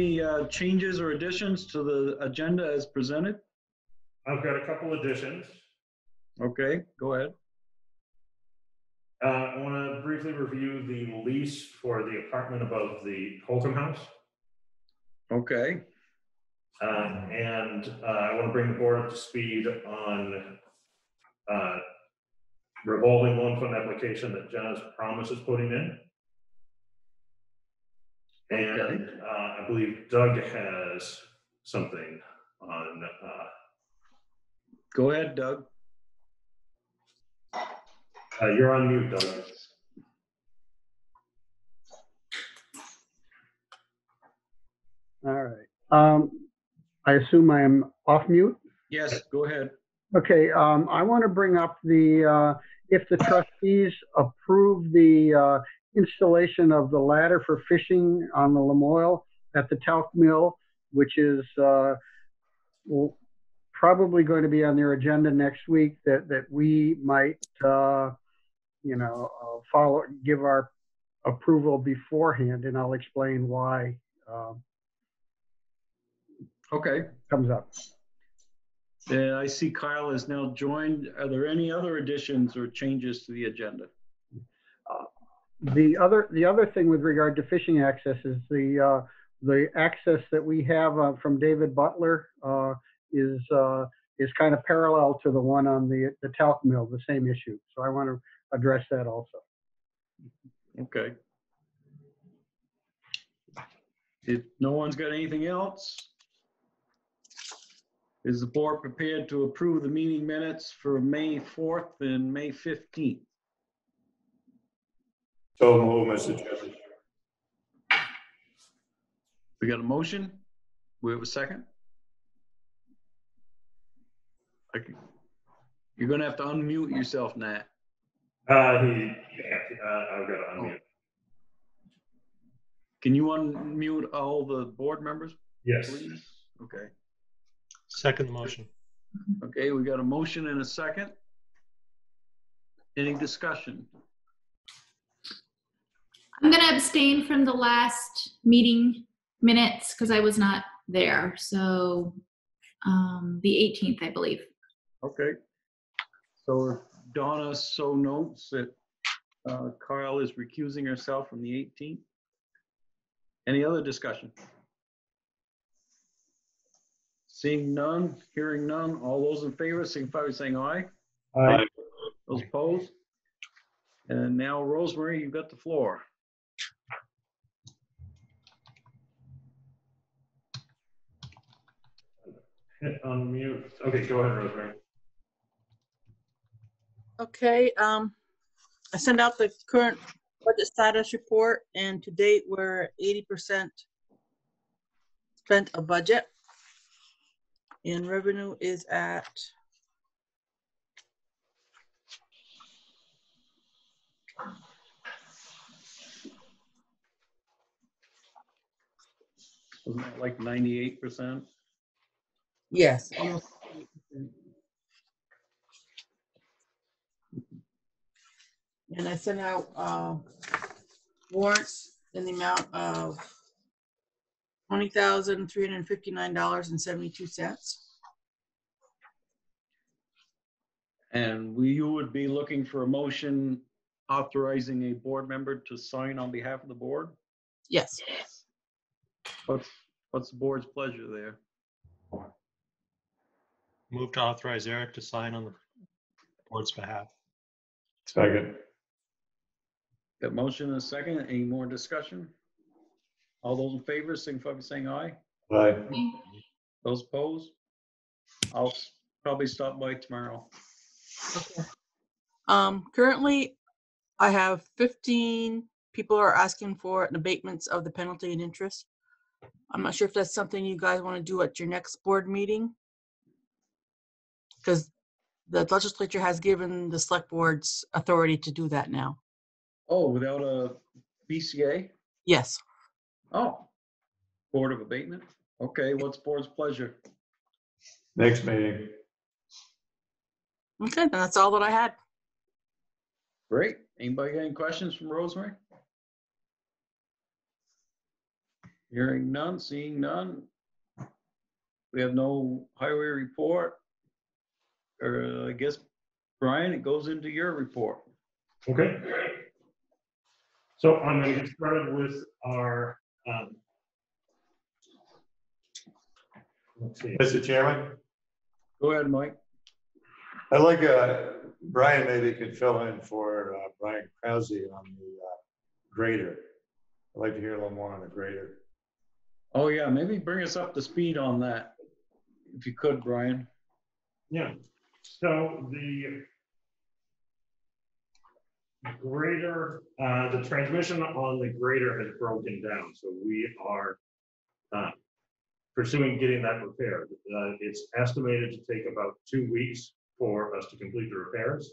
any uh, changes or additions to the agenda as presented? I've got a couple additions. Okay, go ahead. Uh, I want to briefly review the lease for the apartment above the Holcomb House. Okay, Uh, And uh, I want to bring the board up to speed on uh, revolving loan fund application that Jenna's Promise is putting in. And uh, I believe Doug has something on, uh, go ahead, Doug. uh, you're on mute, Doug. All right. Um, I assume I am off mute? Yes, go ahead. Okay, um, I want to bring up the, uh, if the trustees approve the, uh, installation of the ladder for fishing on the Lamoille at the talc mill, which is, uh, probably going to be on their agenda next week, that, that we might, uh, you know, uh, follow, give our approval beforehand, and I'll explain why, um, Okay, comes up. Yeah, I see Kyle has now joined. Are there any other additions or changes to the agenda? The other, the other thing with regard to fishing access is the, uh, the access that we have, uh, from David Butler, uh, is, uh, is kind of parallel to the one on the, the talc mill, the same issue. So I want to address that also. Okay. If no one's got anything else, is the board prepared to approve the meeting minutes for May 4th and May 15th? So move, Mr. Chairman. We got a motion? We have a second? Okay. You're gonna have to unmute yourself, Nat. Uh, he, yeah, uh, I've got to unmute. Can you unmute all the board members, Yes. please? Okay. Second the motion. Okay, we got a motion and a second. Any discussion? I'm gonna abstain from the last meeting minutes because I was not there. So um, the 18th, I believe. Okay. So Donna so notes that uh, Carl is recusing herself from the 18th. Any other discussion? Seeing none, hearing none, all those in favor, signify by saying aye. Aye. Those opposed? And now Rosemary, you've got the floor. Hit unmute. Okay, go ahead, Rosemary. Okay, um, I sent out the current budget status report and to date, we're eighty percent spent a budget. And revenue is at, Wasn't that like 98%? Yes, almost And I sent out, uh, warrants in the amount of twenty thousand, three hundred and fifty-nine dollars and seventy-two cents. And we, you would be looking for a motion authorizing a board member to sign on behalf of the board? Yes. What's, what's the board's pleasure there? Move to authorize Eric to sign on the board's behalf. Second. Got motion and a second. Any more discussion? All those in favor, signify by saying aye. Aye. Those opposed? I'll s- probably stop by tomorrow. Okay. Um, currently, I have fifteen people are asking for an abatements of the penalty and interest. I'm not sure if that's something you guys want to do at your next board meeting. Because the legislature has given the select boards authority to do that now. Oh, without a BCA? Yes. Oh, Board of Abatement? Okay, what's board's pleasure? Next meeting. Okay, then that's all that I had. Great. Anybody got any questions from Rosemary? Hearing none, seeing none. We have no highway report. Or I guess, Brian, it goes into your report. Okay. So I'm gonna get started with our, um, let's see, Mr. Chairman, Go ahead, Mike. I'd like, uh, Brian maybe could fill in for uh, Brian Krause on the uh, grader. I'd like to hear a little more on the grader. Oh, yeah, maybe bring us up to speed on that. If you could, Brian. yeah, so the grader, uh, the transmission on the grader has broken down, so we are uh, pursuing getting that repaired. Uh, It's estimated to take about two weeks for us to complete the repairs.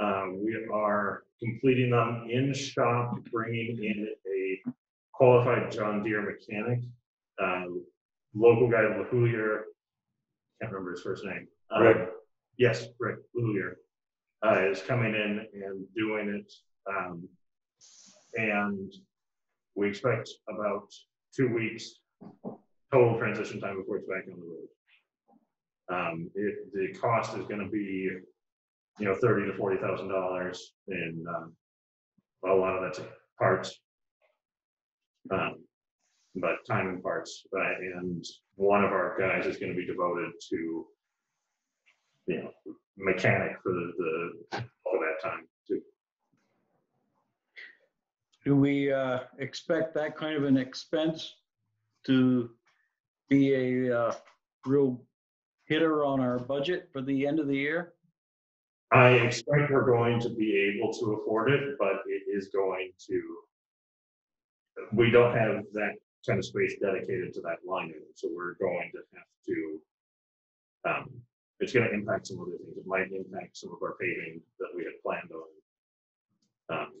Um, We are completing them in shop, bringing in a qualified John Deere mechanic, um, local guy, LaHoulier, can't remember his first name. Um, Rick. Yes, Rick LaHoulier, uh, is coming in and doing it. um, And we expect about two weeks total transition time before it's back on the road. Um, it, the cost is gonna be, you know, thirty to forty thousand dollars in, um, a lot of that's parts. Um, but time and parts, uh, and one of our guys is gonna be devoted to, you know, mechanic for the, the, all that time too. Do we uh, expect that kind of an expense to be a uh, real hitter on our budget for the end of the year? I expect we're going to be able to afford it, but it is going to. We don't have that kind of space dedicated to that line item, so we're going to have to. Um, it's gonna impact some other things. It might impact some of our paving that we had planned on. Um,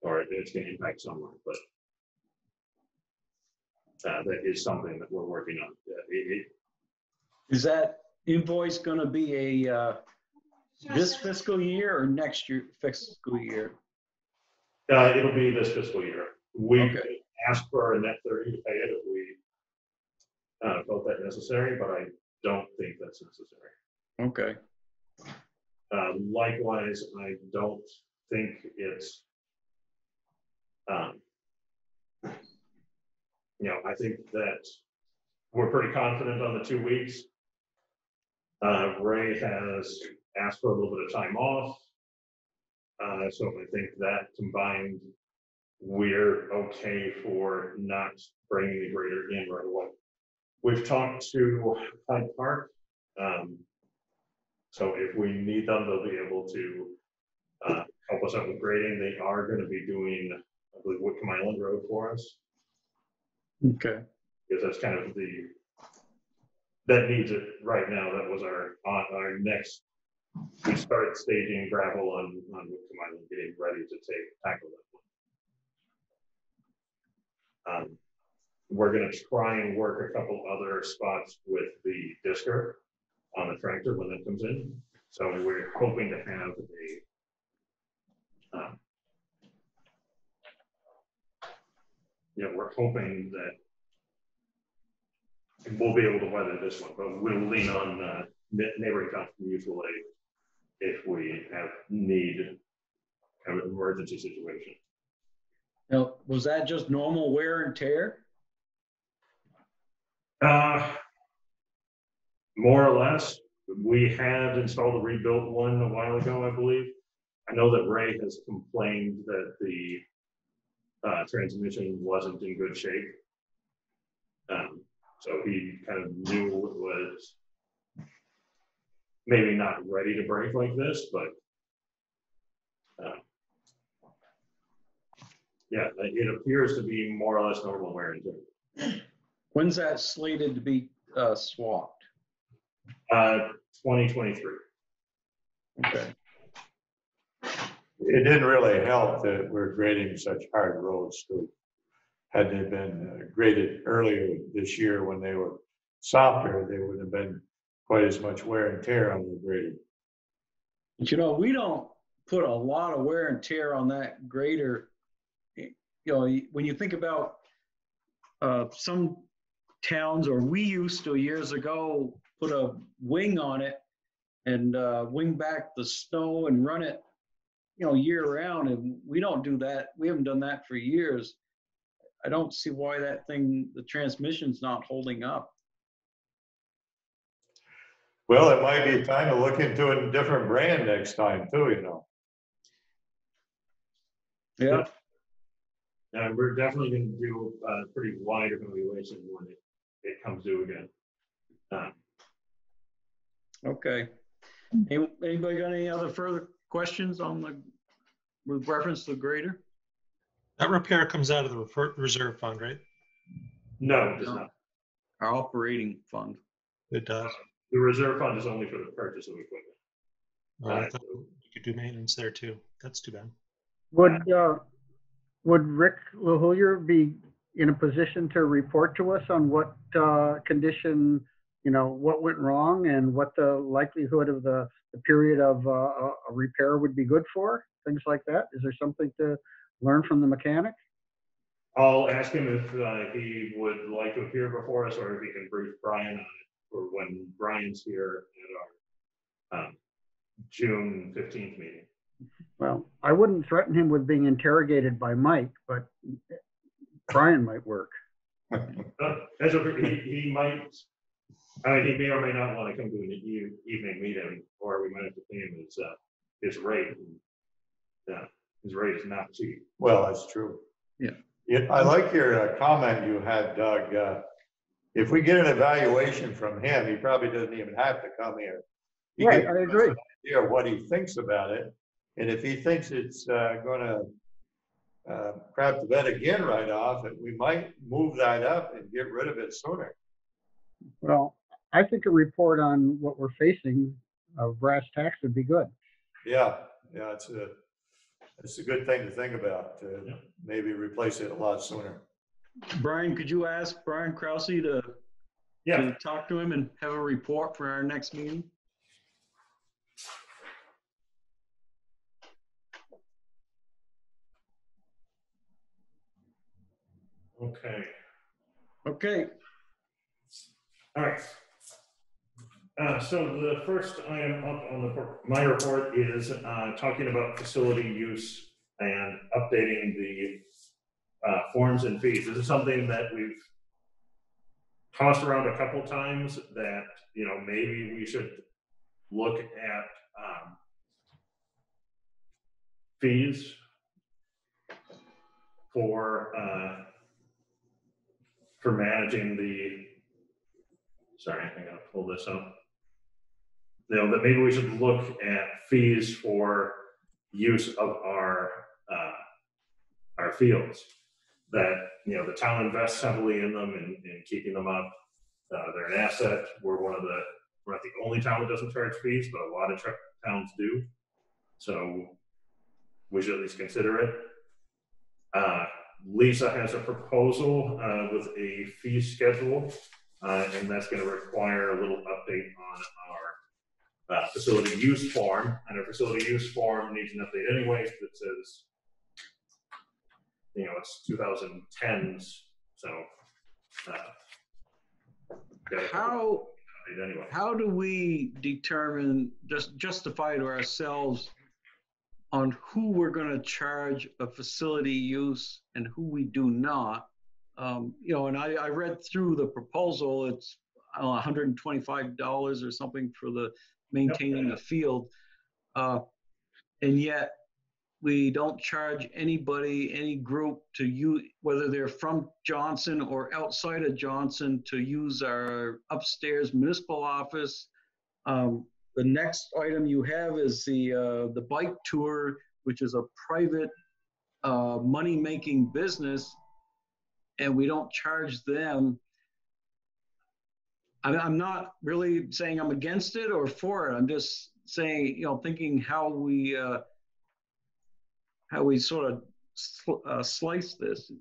or it's gonna impact somewhere, but. Uh, that is something that we're working on. Uh, It, it, Is that invoice going to be a uh, this fiscal year or next year fiscal year? Uh, it'll be this fiscal year. We Okay. could ask for a net thirty to pay it if we uh, felt that necessary, but I don't think that's necessary. Okay. Uh, likewise, I don't think it's um, you know, I think that we're pretty confident on the two weeks. Uh, Ray has asked for a little bit of time off. Uh, so I think that combined, we're okay for not bringing the grader in right away. We've talked to Hyde Park. Um, so if we need them, they'll be able to uh, help us out with grading. They are gonna be doing, I believe, Whitcomb Island Road for us Okay. because that's kind of the, that needs it right now. That was our, on our next, we started staging gravel on, on Whitcomb Island, getting ready to take, tackle that one. Um, We're gonna try and work a couple other spots with the disker on the tractor when that comes in. So we're hoping to have a, um, know, we're hoping that we'll be able to weather this one, but we'll lean on uh, neighboring for mutual aid if we have need, of an emergency situation. Now, was that just normal wear and tear? Uh, more or less, we had installed a rebuilt one a while ago, I believe. I know that Ray has complained that the uh, transmission wasn't in good shape. Um, so he kind of knew it was maybe not ready to break like this, but uh, yeah, it appears to be more or less normal wear and tear. When's that slated to be uh, swapped? Uh, 2023. Okay. It didn't really help that we're grading such hard roads too. Had they been uh, graded earlier this year when they were softer, there wouldn't have been quite as much wear and tear on the grader. But you know, we don't put a lot of wear and tear on that grader. You know, when you think about uh, some towns, or we used to years ago, put a wing on it and uh, wing back the snow and run it, you know, year round. And we don't do that. We haven't done that for years. I don't see why that thing, the transmission's not holding up. Well, it might be time to look into a different brand next time too, you know. Yeah. And we're definitely gonna do a pretty wide evaluation when it, it comes due again. Um, Okay. Any- Anybody got any other further questions on the, with reference to the grader? That repair comes out of the refer- reserve fund, right? No, it does not. Our operating fund. It does. The reserve fund is only for the purchase of equipment. Oh, I Right. thought You could do maintenance there too. That's too bad. Would, uh, would Rick LaHoyer be in a position to report to us on what, uh, condition, you know, what went wrong and what the likelihood of the, the period of, uh, a repair would be good for? Things like that? Is there something to learn from the mechanic? I'll ask him if uh, he would like to appear before us or if he can brief Brian on it for when Brian's here at our um, June fifteenth meeting. Well, I wouldn't threaten him with being interrogated by Mike, but Brian might work. Uh, As a, he, he might, I mean, he may or may not want to come to an e- evening meeting, or we might have to pay him his, uh, his rate. Yeah, his rate is not cheap. Well, that's true. Yeah. Yeah, I like your uh, comment you had, Doug. uh, If we get an evaluation from him, he probably doesn't even have to come here. He Right, can I us agree. an idea of what he thinks about it, and if he thinks it's uh, gonna uh, crap the bed again right off, and we might move that up and get rid of it sooner. Well, I think a report on what we're facing of brass tacks would be good. Yeah, yeah, it's a, it's a good thing to think about, to Yeah. maybe replace it a lot sooner. Brian, could you ask Brian Krause to, Yeah, to talk to him and have a report for our next meeting? Okay, Okay, all right. Uh, so the first item up on the, my report is, uh, talking about facility use and updating the, uh, forms and fees. This is something that we've tossed around a couple times that, you know, maybe we should look at, um, fees for, uh, for managing the, sorry, I gotta pull this up. You know, that maybe we should look at fees for use of our, uh, our fields. That, you know, the town invests heavily in them and, and keeping them up. Uh, they're an asset. We're one of the, we're not the only town that doesn't charge fees, but a lot of tr- towns do. So we should at least consider it. Uh, Lisa has a proposal uh, with a fee schedule, uh, and that's going to require a little update on our uh, facility use form. And our facility use form needs an update anyways that says, you know, it's 2010s, so. uh, how, Anyway. how do we determine, just justify to ourselves on who we're gonna charge a facility use and who we do not? Um, you know, and I, I read through the proposal, it's know, hundred and twenty-five dollars or something for the maintaining the field. Uh, and yet, we don't charge anybody, any group to use, whether they're from Johnson or outside of Johnson, to use our upstairs municipal office. Um, the next item you have is the, uh, the bike tour, which is a private, uh, money-making business. And we don't charge them. I'm, I'm not really saying I'm against it or for it. I'm just saying, you know, thinking how we, uh, how we sort of sl- uh, slice this.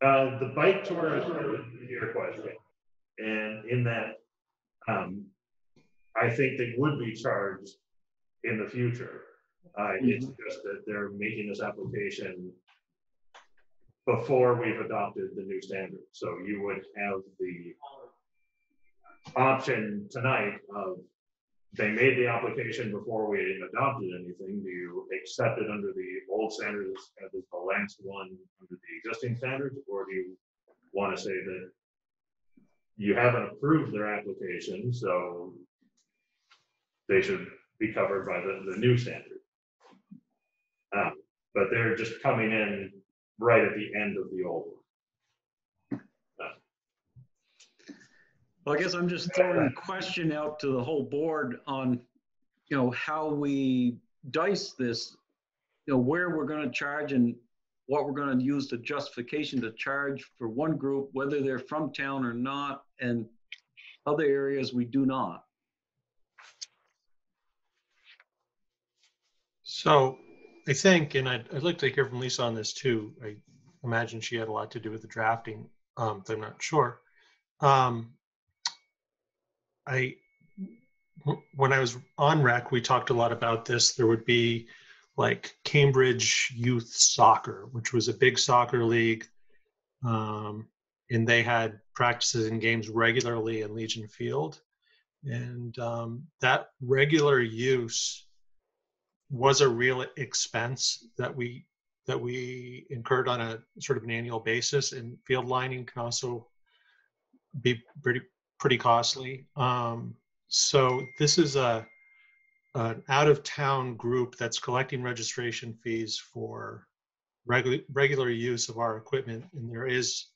Uh, the bike tour is your question. And in that, um, I think they would be charged in the future. Uh, it's just that they're making this application before we've adopted the new standard. So you would have the option tonight of, they made the application before we adopted anything. Do you accept it under the old standards as the last one under the existing standards? Or do you want to say that you haven't approved their application, so they should be covered by the, the new standard? Um, But they're just coming in right at the end of the old one. Well, I guess I'm just throwing a question out to the whole board on, you know, how we dice this, you know, where we're gonna charge and what we're gonna use the justification to charge for one group, whether they're from town or not, and other areas we do not. So I think, and I'd, I'd like to hear from Lisa on this too. I imagine she had a lot to do with the drafting, um, I'm not sure. Um, I, when I was on rec, we talked a lot about this. There would be like Cambridge Youth Soccer, which was a big soccer league. Um, and they had practices and games regularly in Legion Field. And um, that regular use was a real expense that we that we incurred on a sort of an annual basis and field lining can also be pretty pretty costly. Um, so this is a an out of town group that's collecting registration fees for regular regular use of our equipment and there is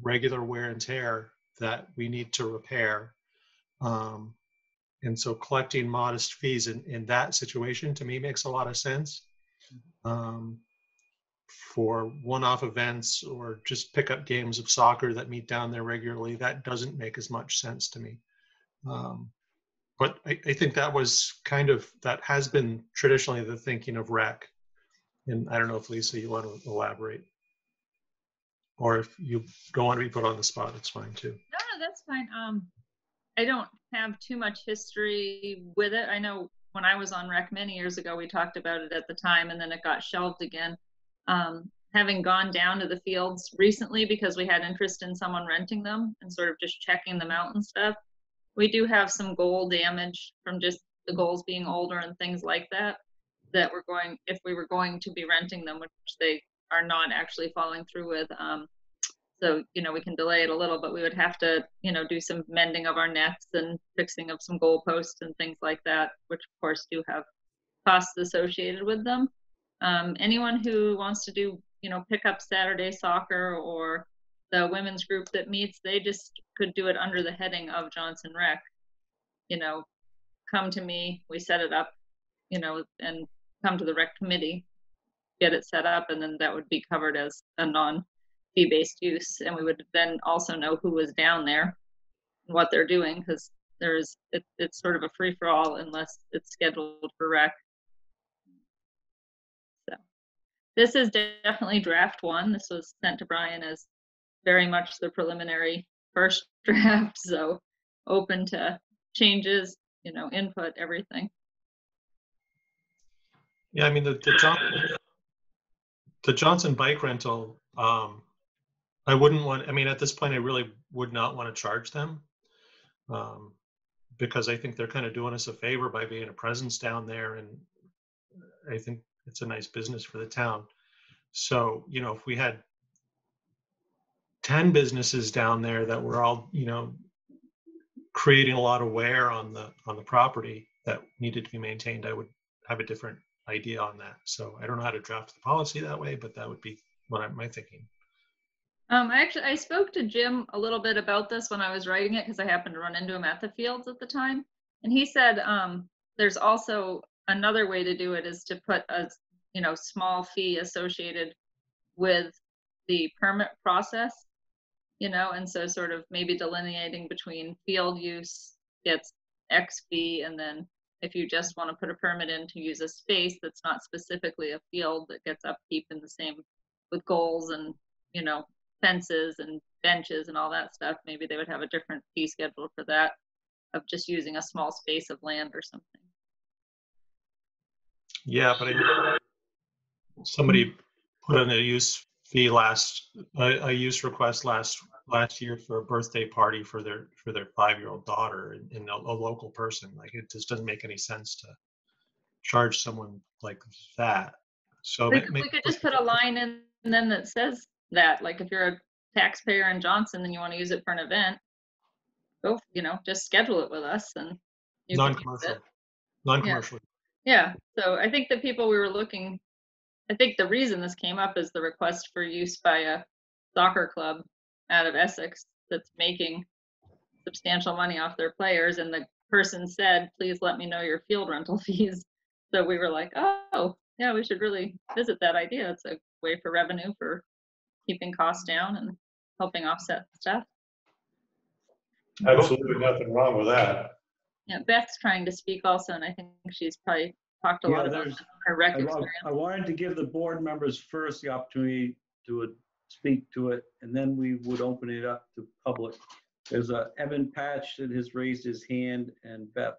regular wear and tear that we need to repair. Um, and so collecting modest fees in, in that situation to me makes a lot of sense. Um, for one-off events or just pickup games of soccer that meet down there regularly, that doesn't make as much sense to me. Um, but I, I think that was kind of, that has been traditionally the thinking of rec. And I don't know if Lisa, you want to elaborate? Or if you don't want to be put on the spot, it's fine too. No, no, that's fine. Um, I don't have too much history with it. I know when I was on rec many years ago, we talked about it at the time, and then it got shelved again. Um, having gone down to the fields recently because we had interest in someone renting them and sort of just checking them out and stuff, we do have some goal damage from just the goals being older and things like that. That we're going, if we were going to be renting them, which they are not actually following through with. Um, so, you know, we can delay it a little, but we would have to, you know, do some mending of our nets and fixing of some goalposts and things like that, which of course do have costs associated with them. Um, anyone who wants to do, you know, pick up Saturday soccer or the women's group that meets, they just could do it under the heading of Johnson Rec. You know, come to me, we set it up, you know, and come to the rec committee, get it set up, and then that would be covered as a non fee-based use and we would then also know who was down there and what they're doing because there's it, it's sort of a free-for-all unless it's scheduled for rec. So this is definitely draft one. This was sent to brian as very much the preliminary first draft so open to changes you know input everything. Yeah, I mean, the, the John, the Johnson bike rental, um, I wouldn't want, I mean, at this point, I really would not want to charge them. Um, because I think they're kind of doing us a favor by being a presence down there and I think it's a nice business for the town. So, you know, if we had 10 businesses down there that were all, you know, creating a lot of wear on the, on the property that needed to be maintained, I would have a different idea on that. So I don't know how to draft the policy that way, but that would be what I'm, my thinking. Um, I actually I spoke to Jim a little bit about this when I was writing it because I happened to run into him at the fields at the time, and he said um, there's also another way to do it is to put a you know small fee associated with the permit process, you know, and so sort of maybe delineating between field use gets X fee, and then if you just want to put a permit in to use a space that's not specifically a field that gets upkeep in the same with goals and you know fences and benches and all that stuff, maybe they would have a different fee schedule for that of just using a small space of land or something. Yeah, but I, somebody put in a use fee last, a, a use request last, last year for a birthday party for their, for their five-year-old daughter and, and a, a local person. Like, it just doesn't make any sense to charge someone like that. So. We could, we could just put a line in then that says that, like if you're a taxpayer in Johnson and you want to use it for an event, go, you know, just schedule it with us and. you can use Non-commercial, non-commercial. Yeah, so I think the people we were looking, I think the reason this came up is the request for use by a soccer club out of Essex that's making substantial money off their players, and the person said, please let me know your field rental fees. So we were like, oh, yeah, we should really visit that idea. It's a way for revenue for keeping costs down and helping offset stuff. Absolutely nothing wrong with that. Yeah, Beth's trying to speak also, and I think she's probably talked a Yeah, lot about there's- her rec I wa- experience. I wanted to give the board members first the opportunity to uh, speak to it, and then we would open it up to public. There's a Evan Patch that has raised his hand and Beth.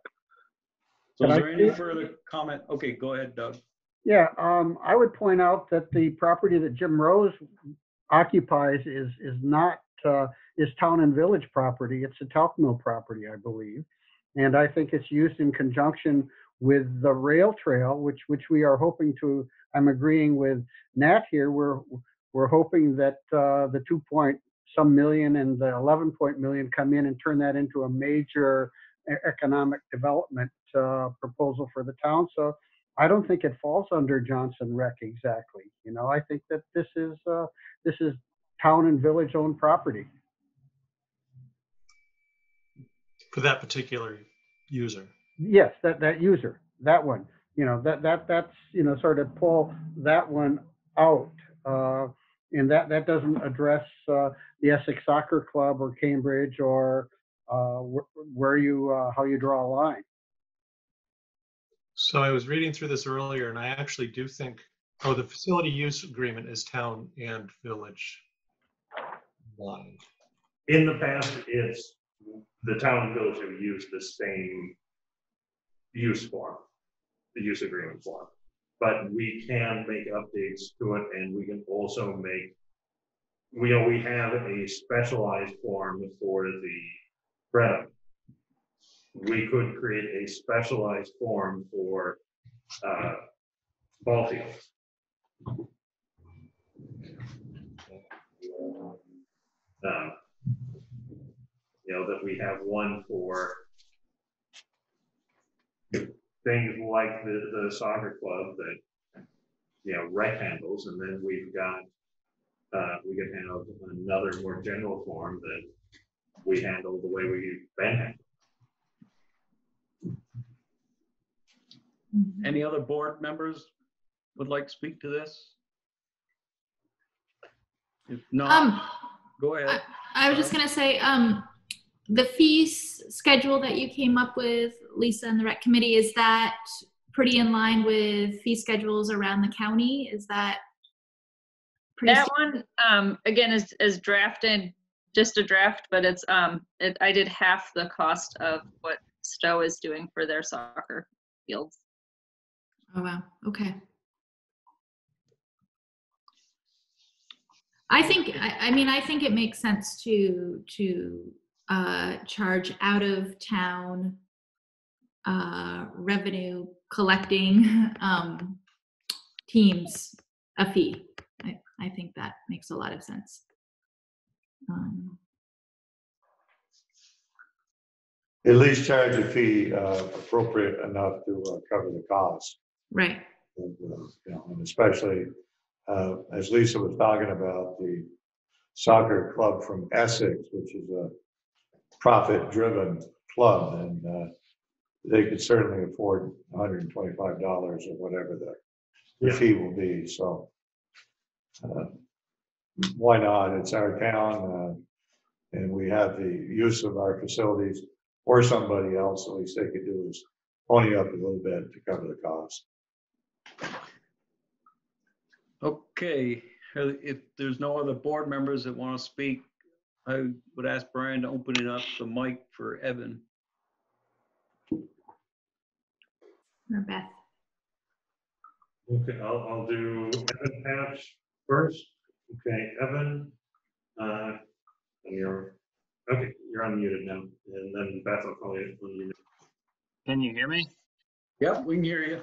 So Can is I there any speak? further comment? Okay, go ahead, Doug. Yeah, um, I would point out that the property that Jim Rose occupies is, is not, uh, is town and village property. It's a talc mill property, I believe. And I think it's used in conjunction with the rail trail, which, which we are hoping to, I'm agreeing with Nat here. We're, we're hoping that, uh, the two point some million and the 11 point million come in and turn that into a major economic development, uh, proposal for the town. So I don't think it falls under Johnson Rec exactly. You know, I think that this is, uh, this is town and village owned property. For that particular user. Yes, that, that user, that one, you know, that, that, that's, you know, sort of pull that one out. Uh, and that, that doesn't address, uh, the Essex Soccer Club or Cambridge or, uh, wh- where you, uh, how you draw a line. So I was reading through this earlier and I actually do think, oh, the facility use agreement is town and village. line. In the past, it's, the town and village have used the same use form, the use agreement form. But we can make updates to it and we can also make, we, we have a specialized form for the Greta. We could create a specialized form for, uh, ball fields. Um, you know, that we have one for things like the, the soccer club that, you know, right rectangles, and then we've got, uh, we can have another more general form that we handle the way we've been handling. Any other board members would like to speak to this? If not, Um, go ahead. I was just gonna say, um, the fees schedule that you came up with, Lisa and the rec committee, is that pretty in line with fee schedules around the county? Is that? pretty That sta- one, um, again, is, is drafted, just a draft, but it's, um, it, I did half the cost of what Stowe is doing for their soccer fields. Oh, wow, okay. I think, I, I mean, I think it makes sense to, to, uh, charge out of town, uh, revenue collecting, um, teams a fee. I, I think that makes a lot of sense. Um, At least charge a fee uh, appropriate enough to uh, cover the cost. Right, And, uh, You know, and especially, uh, as Lisa was talking about, the soccer club from Essex, which is a profit-driven club, and uh, they could certainly afford $125 or whatever the the Yeah. fee will be, so. uh, Why not? It's our town, uh, and we have the use of our facilities, or somebody else, at least they could do is pony up a little bit to cover the cost. Okay, if there's no other board members that want to speak, I would ask Brian to open it up, the mic for Evan. or Beth. Okay, I'll, I'll do Evan Patch first. Okay, Evan, uh, and you're, okay, you're unmuted now, and then Beth I'll call you. unmuted. Can you hear me? Yep, we can hear you.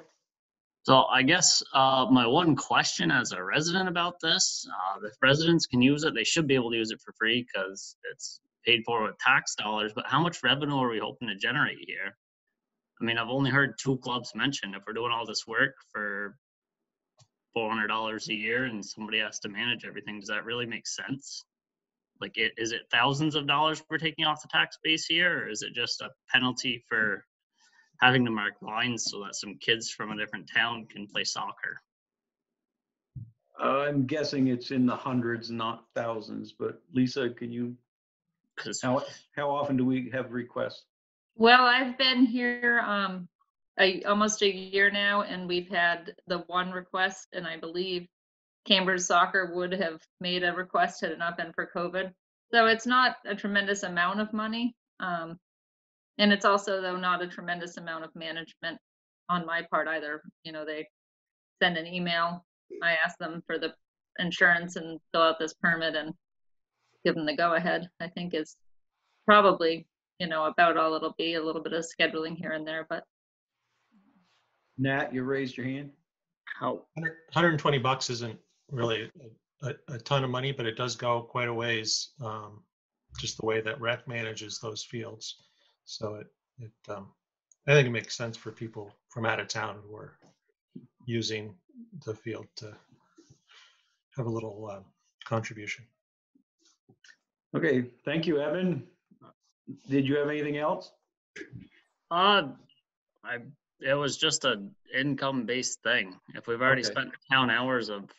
So I guess uh, my one question as a resident about this, uh, if residents can use it, they should be able to use it for free because it's paid for with tax dollars. But how much revenue are we hoping to generate here? I mean, I've only heard two clubs mentioned. If we're doing all this work for four hundred dollars a year and somebody has to manage everything, does that really make sense? Like, it, is it thousands of dollars we're taking off the tax base here, or is it just a penalty for having to mark lines so that some kids from a different town can play soccer? I'm guessing it's in the hundreds, not thousands, but Lisa, can you, Because how, how often do we have requests? Well, I've been here um a almost a year now and we've had the one request and I believe Cambridge Soccer would have made a request had it not been for COVID. So it's not a tremendous amount of money. Um and it's also though not a tremendous amount of management on my part either. You know, they send an email, I ask them for the insurance and fill out this permit and give them the go ahead, I think is probably you know, about all it'll be, a little bit of scheduling here and there, but Nat, you raised your hand? how, 120 bucks isn't really a, a ton of money, but it does go quite a ways. Um, just the way that rec manages those fields. So it, it, um, I think it makes sense for people from out of town who are using the field to have a little uh, contribution. Okay, thank you, Evan. Did you have anything else? uh, I, it was just an income-based thing. If we've already Okay. spent town hours of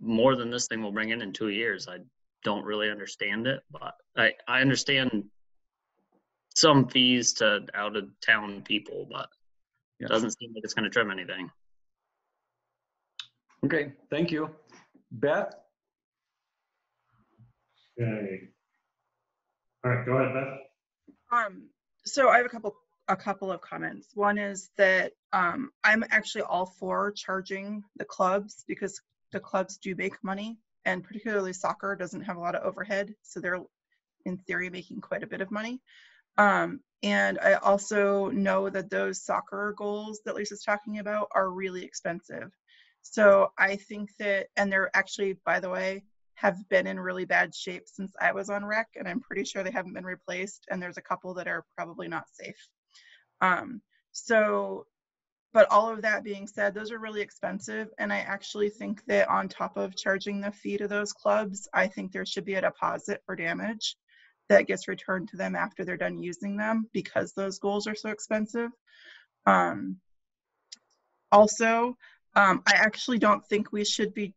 more than this thing will bring in in two years, I don't really understand it, but I, I understand some fees to out-of-town people, but Yeah. it doesn't seem like it's gonna trim anything. Okay, thank you. Beth? Okay. All right, go ahead, Beth. Um, so I have a couple a couple of comments. One is that um, I'm actually all for charging the clubs because the clubs do make money, and particularly soccer doesn't have a lot of overhead, so they're in theory making quite a bit of money. Um, and I also know that those soccer goals that Lisa's talking about are really expensive. So I think that, and they're actually, by the way, have been in really bad shape since I was on rec, and I'm pretty sure they haven't been replaced. And there's a couple that are probably not safe. Um, so, but all of that being said, those are really expensive. And I actually think that on top of charging the fee to those clubs, I think there should be a deposit for damage that gets returned to them after they're done using them because those goals are so expensive. Um, also, um, I actually don't think we should be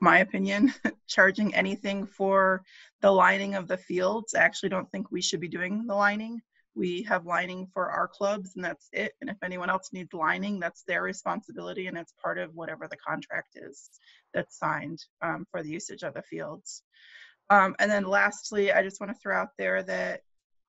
my opinion, charging anything for the lining of the fields. I actually don't think we should be doing the lining. We have lining for our clubs and that's it. And if anyone else needs lining, that's their responsibility and it's part of whatever the contract is that's signed um, for the usage of the fields. Um, and then lastly, I just want to throw out there that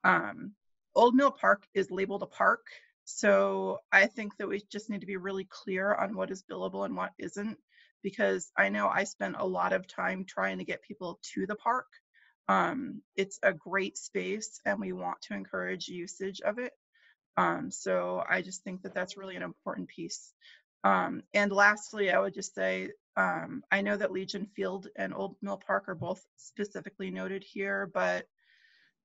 um, Old Mill Park is labeled a park. So I think that we just need to be really clear on what is billable and what isn't because I know I spent a lot of time trying to get people to the park. Um, it's a great space and we want to encourage usage of it. Um, so I just think that that's really an important piece. Um, and lastly, I would just say um, I know that Legion Field and Old Mill Park are both specifically noted here, but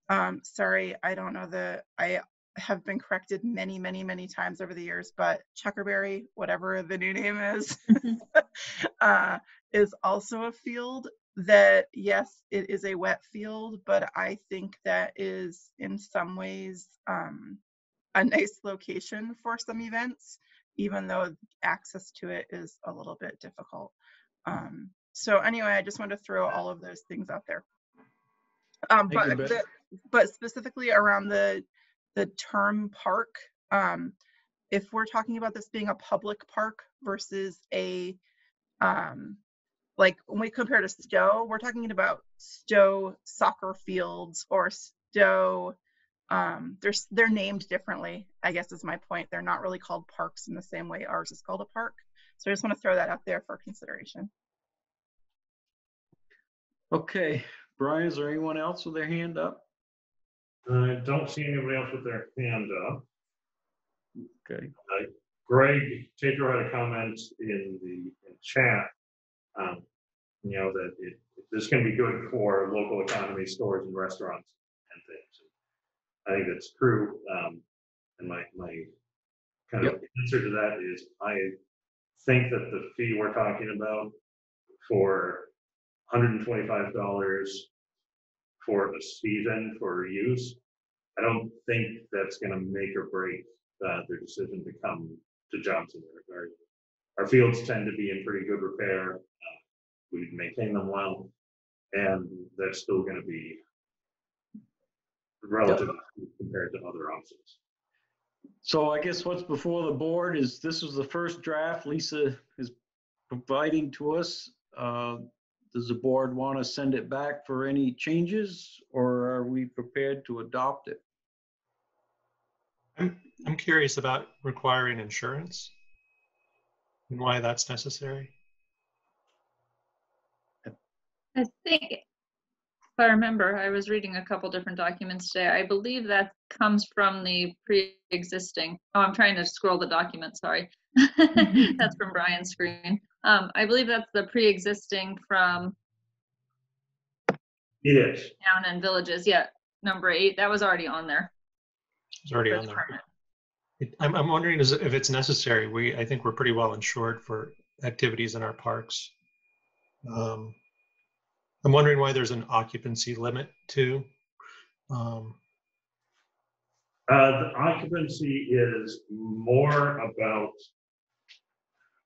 um, sorry, I don't know the, I have been corrected many, many, many times over the years, but Chuckerberry, whatever the new name is, uh, is also a field that, yes, it is a wet field, but I think that is in some ways um, a nice location for some events, even though access to it is a little bit difficult. Um, so anyway, I just wanted to throw all of those things out there. Um, but, the, but specifically around the the term park, um, if we're talking about this being a public park versus a um, like when we compare to Stowe, we're talking about Stowe soccer fields or Stowe. Um, they're they're named differently. I guess is my point. They're not really called parks in the same way ours is called a park. So I just want to throw that out there for consideration. Okay, Brian, is there anyone else with their hand up? I don't see anybody else with their hand up. Okay, Greg Taker had a comment in the in chat. um, You know, that it, this can be good for local economy, stores and restaurants and things. I think that's true. um, And my, my kind of answer to that is I think that the fee we're talking about for hundred and twenty-five dollars for a season for use, I don't think that's gonna make or break uh, their decision to come to Johnson. Our- Our fields tend to be in pretty good repair. uh, We maintain them well, and that's still gonna be relative compared to other options. so I guess what's before the board is, this was the first draft Lisa is providing to us. Uh, Does the board want to send it back for any changes, or are we prepared to adopt it? I'm, I'm curious about requiring insurance and why that's necessary. I think, if I remember, I was reading a couple different documents today. I believe that comes from the pre-existing, oh, I'm trying to scroll the document, sorry. That's from Brian's screen. Um, I believe that's the pre-existing from It is. town and villages, yeah, number eight, that was already on there. It's already for on the there. permit. It- I'm, I'm wondering is if it's necessary. We, I think we're pretty well insured for activities in our parks. Um, I'm wondering why there's an occupancy limit too. Um, Uh, the occupancy is more about,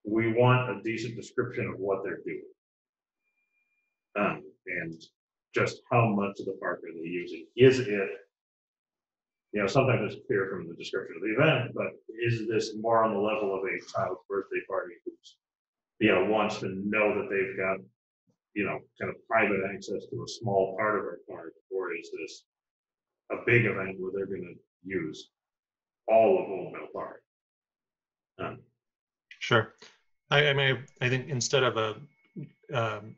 we want a decent description of what they're doing. Um, and just how much of the park are they using? Is it, you know, sometimes it's clear from the description of the event, but is this more on the level of a child's birthday party who's, you know, wants to know that they've got, you know, kind of private access to a small part of our park, or is this a big event where they're gonna use all of Old Mill Park. Um, Sure. I, I may, I think instead of a, um,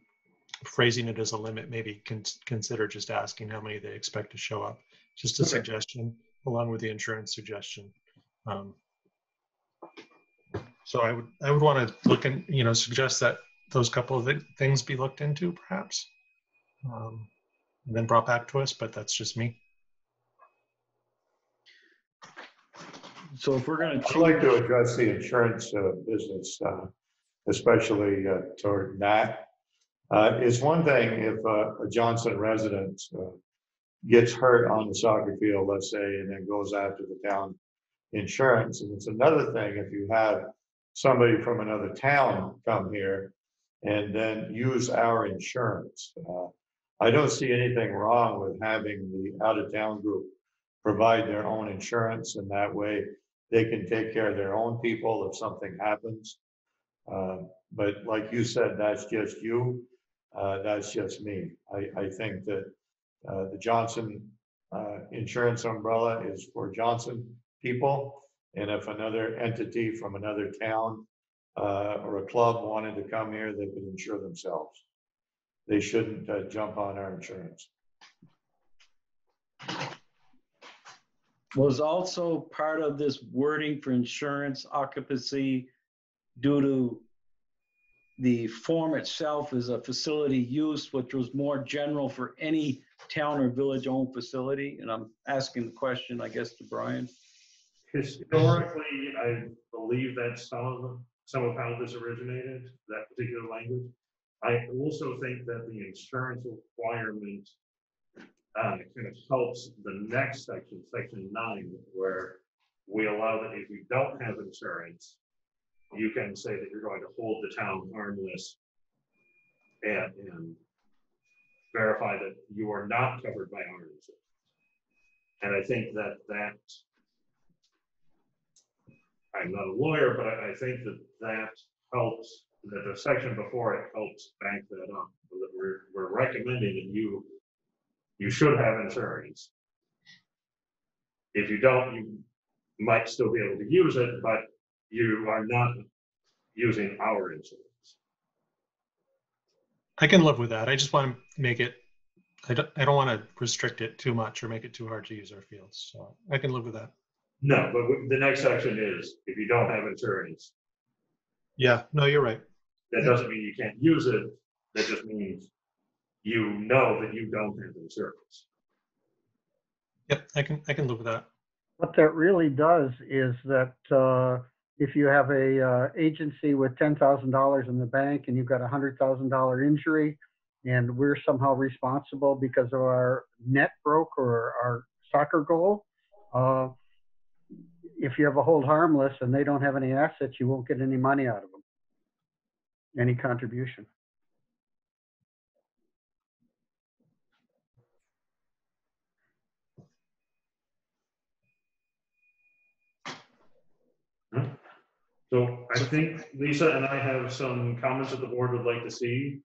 phrasing it as a limit, maybe con- consider just asking how many they expect to show up. Just a Okay. suggestion, along with the insurance suggestion. Um, So I would, I would want to look and, you know, suggest that those couple of thi- things be looked into perhaps. Um, And then brought back to us, but that's just me. So if we're gonna I'd like to address the insurance uh, business, uh, especially uh, toward Nat. Uh, It's one thing if uh, a Johnson resident uh, gets hurt on the soccer field, let's say, and then goes after the town insurance. And it's another thing if you have somebody from another town come here and then use our insurance. Uh, I don't see anything wrong with having the out-of-town group provide their own insurance, and that way they can take care of their own people if something happens. Uh, But like you said, that's just you, uh, that's just me. I, I think that uh, the Johnson uh, insurance umbrella is for Johnson people. And if another entity from another town uh, or a club wanted to come here, they could insure themselves. They shouldn't uh, jump on our insurance. was also part of this wording for insurance occupancy due to the form itself is a facility use, which was more general for any town or village-owned facility? And I'm asking the question, I guess, to Brian. Historically, I believe that's some of, some of how this originated, that particular language. I also think that the insurance requirement uh, kind of helps the next section, section nine, where we allow that if you don't have insurance, you can say that you're going to hold the town harmless and, and verify that you are not covered by our insurance. And I think that that I'm not a lawyer, but I, I think that that helps, that the section before it helps back that up. That we're, we're recommending that you, you should have insurance. If you don't, you might still be able to use it, but you are not using our insurance. I can live with that. I just want to make it, I don't, I don't want to restrict it too much or make it too hard to use our fields. So I can live with that. No, but w- the next section is, if you don't have insurance, Yeah, no, you're right. that doesn't mean you can't use it. That just means you know that you don't have insurance. Yep, I can, I can live with that. What that really does is that uh, if you have a uh, agency with ten thousand dollars in the bank and you've got a hundred thousand dollar injury, and we're somehow responsible because of our net broke or our soccer goal, uh, if you have a hold harmless and they don't have any assets, you won't get any money out of them, any contribution. So I think Lisa and I have some comments that the board would like to see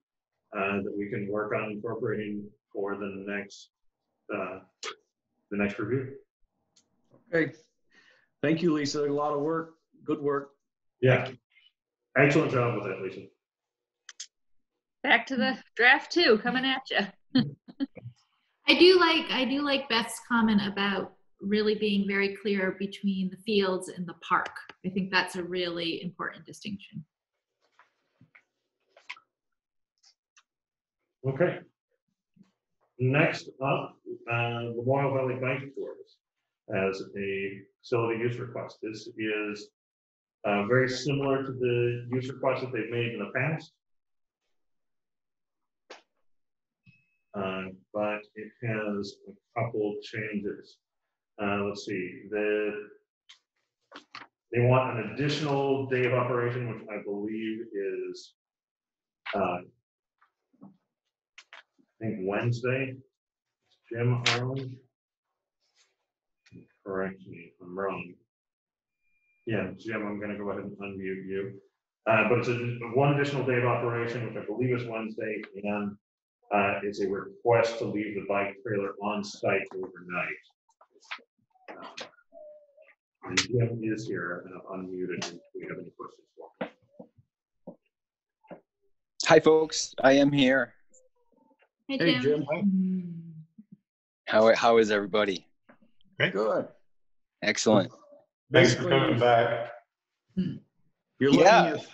uh, that we can work on incorporating for the next, uh, the next review. Okay. Thank you, Lisa. A lot of work. Good work. Yeah. Excellent job with that, Lisa. Back to the draft two, coming at you. I do like I do like Beth's comment about really being very clear between the fields and the park. I think that's a really important distinction. Okay. Next up, uh, Lamoille Valley Bike Tours as a facility use request. This is uh, very similar to the use request that they've made in the past. Uh, but it has a couple changes. Uh, let's see, the, they want an additional day of operation, which I believe is, uh, I think Wednesday. Jim Harlan. Correct me if I'm wrong. Yeah, Jim, I'm gonna go ahead and unmute you. Uh, but it's a, one additional day of operation, which I believe is Wednesday, and uh, it's a request to leave the bike trailer on site overnight. Um, And Jim is here, and I've unmuted him. if we have any questions for him. Hi, folks. I am here. Hey, Hey, Jim. Jim. How, how is everybody? Good. Excellent. Thanks for coming back. You're looking Yeah. at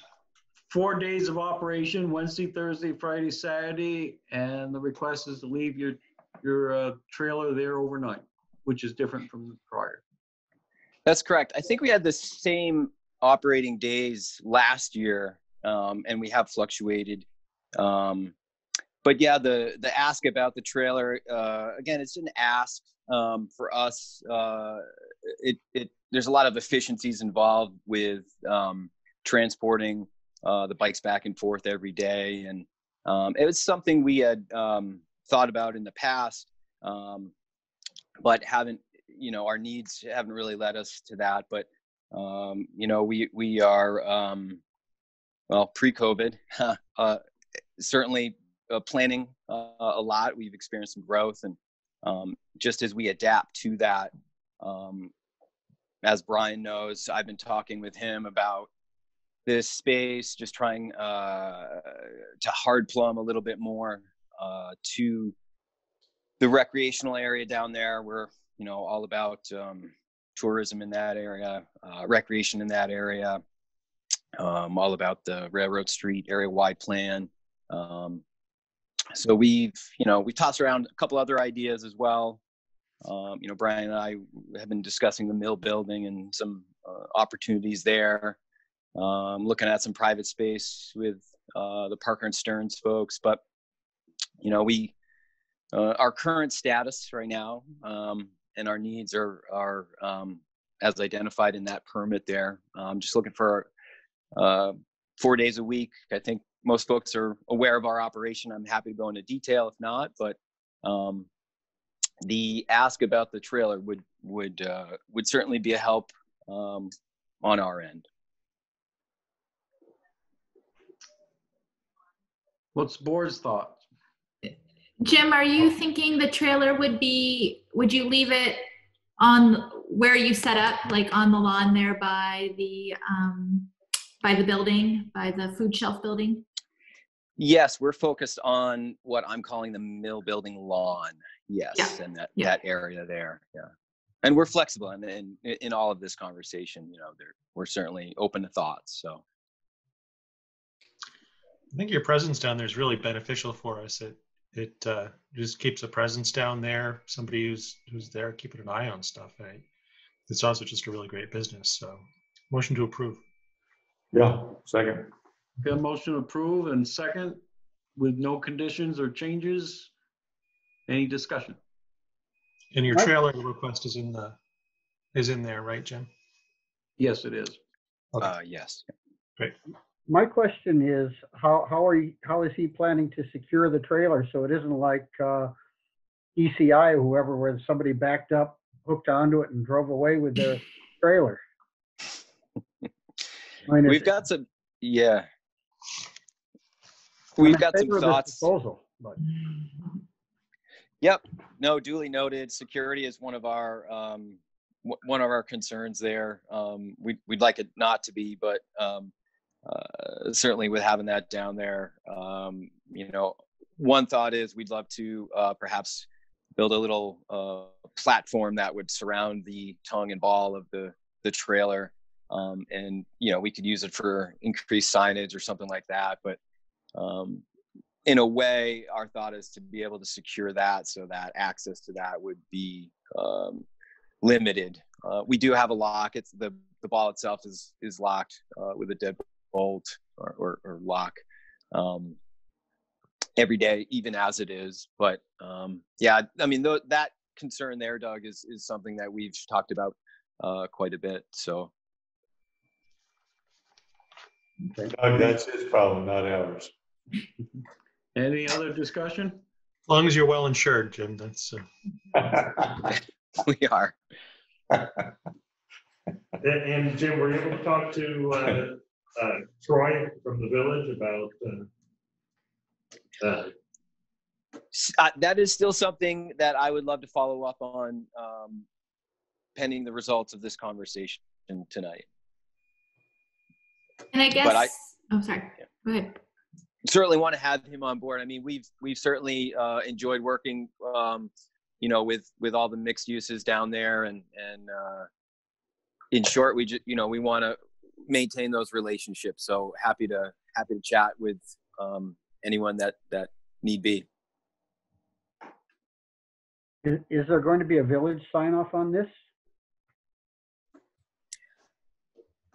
four days of operation, Wednesday, Thursday, Friday, Saturday, and the request is to leave your, your uh, trailer there overnight, which is different from the prior. That's correct. I think we had the same operating days last year, um, and we have fluctuated. Um, but yeah, the the ask about the trailer uh, again, it's an ask um, for us. Uh, it it there's a lot of efficiencies involved with um, transporting uh, the bikes back and forth every day, and um, it was something we had um, thought about in the past, um, but haven't you know our needs haven't really led us to that but um you know we we are well pre-covid uh certainly uh, planning uh, a lot. We've experienced some growth and um just as we adapt to that um as brian knows i've been talking with him about this space just trying uh to hard plumb a little bit more uh to the recreational area down there. We're you know all about um, tourism in that area uh, recreation in that area um, all about the railroad street area wide plan um, so we've you know we tossed around a couple other ideas as well um, you know brian and i have been discussing the mill building and some uh, opportunities there um, looking at some private space with uh, the parker and stearns folks but you know we uh, our current status right now um, and our needs are are um, as identified in that permit there. Um, just looking for uh, four days a week. I think most folks are aware of our operation. I'm happy to go into detail if not, but um, the ask about the trailer would would uh, would certainly be a help um, on our end. What's board's thought? Jim, are you thinking the trailer would be, would you leave it on where you set up, like on the lawn there by the, um, by the building, by the food shelf building? Yes, we're focused on what I'm calling the mill building lawn. Yes, and that, yeah. that area there, yeah. And we're flexible in, in, in all of this conversation, you know, we're certainly open to thoughts, so. I think your presence down there is really beneficial for us. It it uh, just keeps a presence down there. Somebody who's who's there keeping an eye on stuff. Right? It's also just a really great business. So, motion to approve. Yeah, second. Got a motion to approve and second with no conditions or changes. Any discussion? And your Right. trailer request is in the is in there, right, Jim? Yes, it is. Okay. Uh, yes. My question is, how, how are you, how is he planning to secure the trailer so it isn't like, uh, ECI or whoever, where somebody backed up, hooked onto it and drove away with their trailer? I mean, We've it's- got some, yeah. We've got some favor of this thoughts. Proposal, but. Yep. No, duly noted. Security is one of our um, w- one of our concerns there. Um, we'd we'd like it not to be, but um, uh, certainly with having that down there, um, you know, one thought is we'd love to uh, perhaps build a little uh, platform that would surround the tongue and ball of the the trailer, um, and you know we could use it for increased signage or something like that. But um, in a way, our thought is to be able to secure that so that access to that would be um, limited. Uh, we do have a lock. It's the the ball itself is is locked uh, with a deadbolt or, or, or lock um, every day, even as it is. But um, yeah, I mean th- that concern there, Doug, is is something that we've talked about uh, quite a bit. So Doug, that's his problem, not ours. Any other discussion? As long as you're well insured, Jim. That's uh, we are. And, and Jim, were you able to talk to, uh, uh, Troy from the village about, uh, uh, S- uh, that is still something that I would love to follow up on um, pending the results of this conversation tonight. And I guess, But I- oh, sorry. Go ahead. Certainly want to have him on board. I mean, we've we've certainly uh, enjoyed working, um, you know, with with all the mixed uses down there, and and uh, in short, we just you know we want to maintain those relationships. So happy to happy to chat with um, anyone that that need be. Is, is there going to be a village sign off on this?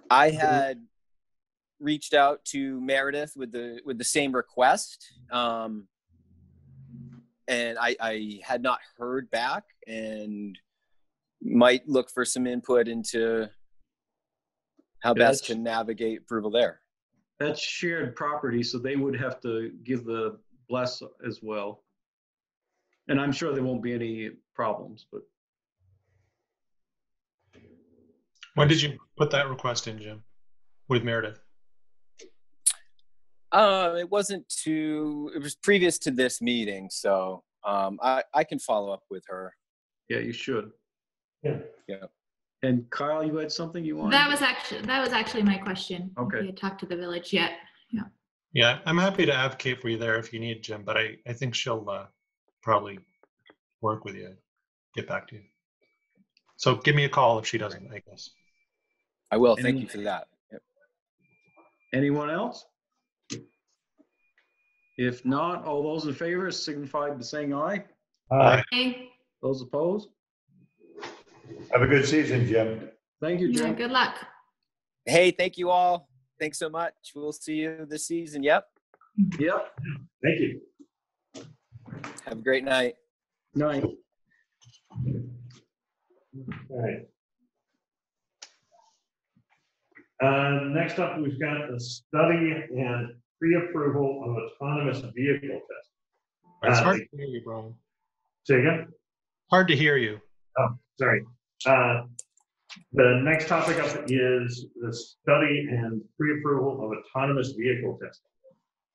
I had reached out to Meredith with the with the same request, um, and I, I had not heard back, and might look for some input into how best to navigate approval there. That's shared property, so they would have to give the bless as well. And I'm sure there won't be any problems, but when did you put that request in, Jim, with Meredith? Um, it wasn't too. It was previous to this meeting, so um, I I can follow up with her. yeah, you should. Yeah. Yeah. And Kyle, you had something you wanted? That was actually, that was actually my question. Okay. you had talked to the village yet. Yeah, Yeah, I'm happy to advocate for you there if you need, Jim. But I I think she'll uh, probably work with you, get back to you. So give me a call if she doesn't. I guess. I will. Thank Any- you for that. Yep. Anyone else? If not, all those in favor signify by saying aye. Aye. Hey, Those opposed? Have a good season, Jim. Thank you, yeah, Jim. good luck. Hey, thank you all. Thanks so much. We'll see you this season. Yep. Yep, thank you. Have a great night. night. All right. Uh, next up, we've got the study and pre-approval of autonomous vehicle test. It's Uh, hard to hear you, Brian. Say again? Hard to hear you. Sorry. Uh, The next topic up is the study and pre-approval of autonomous vehicle testing.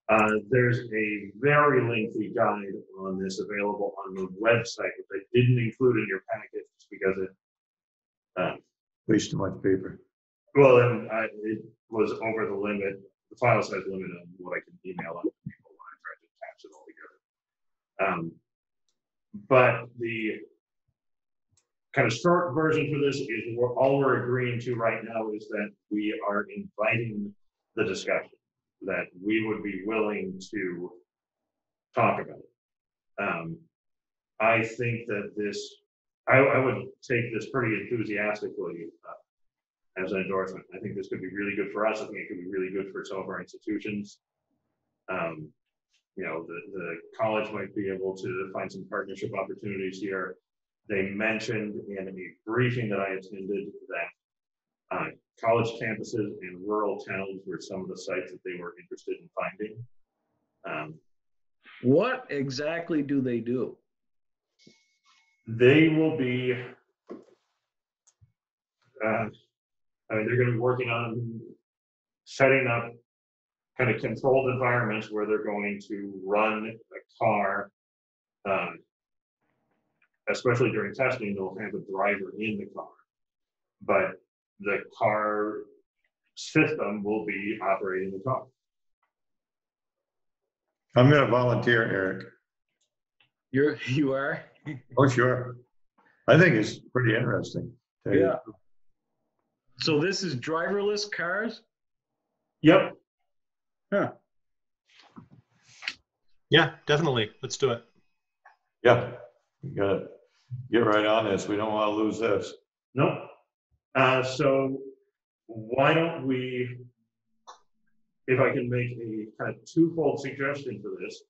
Uh, There's a very lengthy guide on this available on the website, which I didn't include in your packet just because it, uh, Waste too much paper. well, and I- it was over the limit, the file size limit on what I can email out to people. Um, but the kind of short version for this is we're, all we're agreeing to right now is that we are inviting the discussion, that we would be willing to talk about it. Um, I think that this, I, I would take this pretty enthusiastically uh, as an endorsement. I think this could be really good for us. I think it could be really good for some of our institutions. Um, you know, the, the college might be able to find some partnership opportunities here. They mentioned in a briefing that I attended that uh, college campuses and rural towns were some of the sites that they were interested in finding. Um, What exactly do they do? they will be, uh, I mean, they're gonna be working on setting up kind of controlled environments where they're going to run a car. um, Especially during testing, they'll have a driver in the car. But the car system will be operating the car. I'm gonna volunteer, Eric. You're, you are? Oh, sure. I think it's pretty interesting. Tell you Yeah. So this is driverless cars? Yep, Huh. Yeah, definitely. Let's do it. Yeah, you gotta get right on this. We don't want to lose this. No. Uh, so why don't we, if I can make a kind of twofold suggestion for this,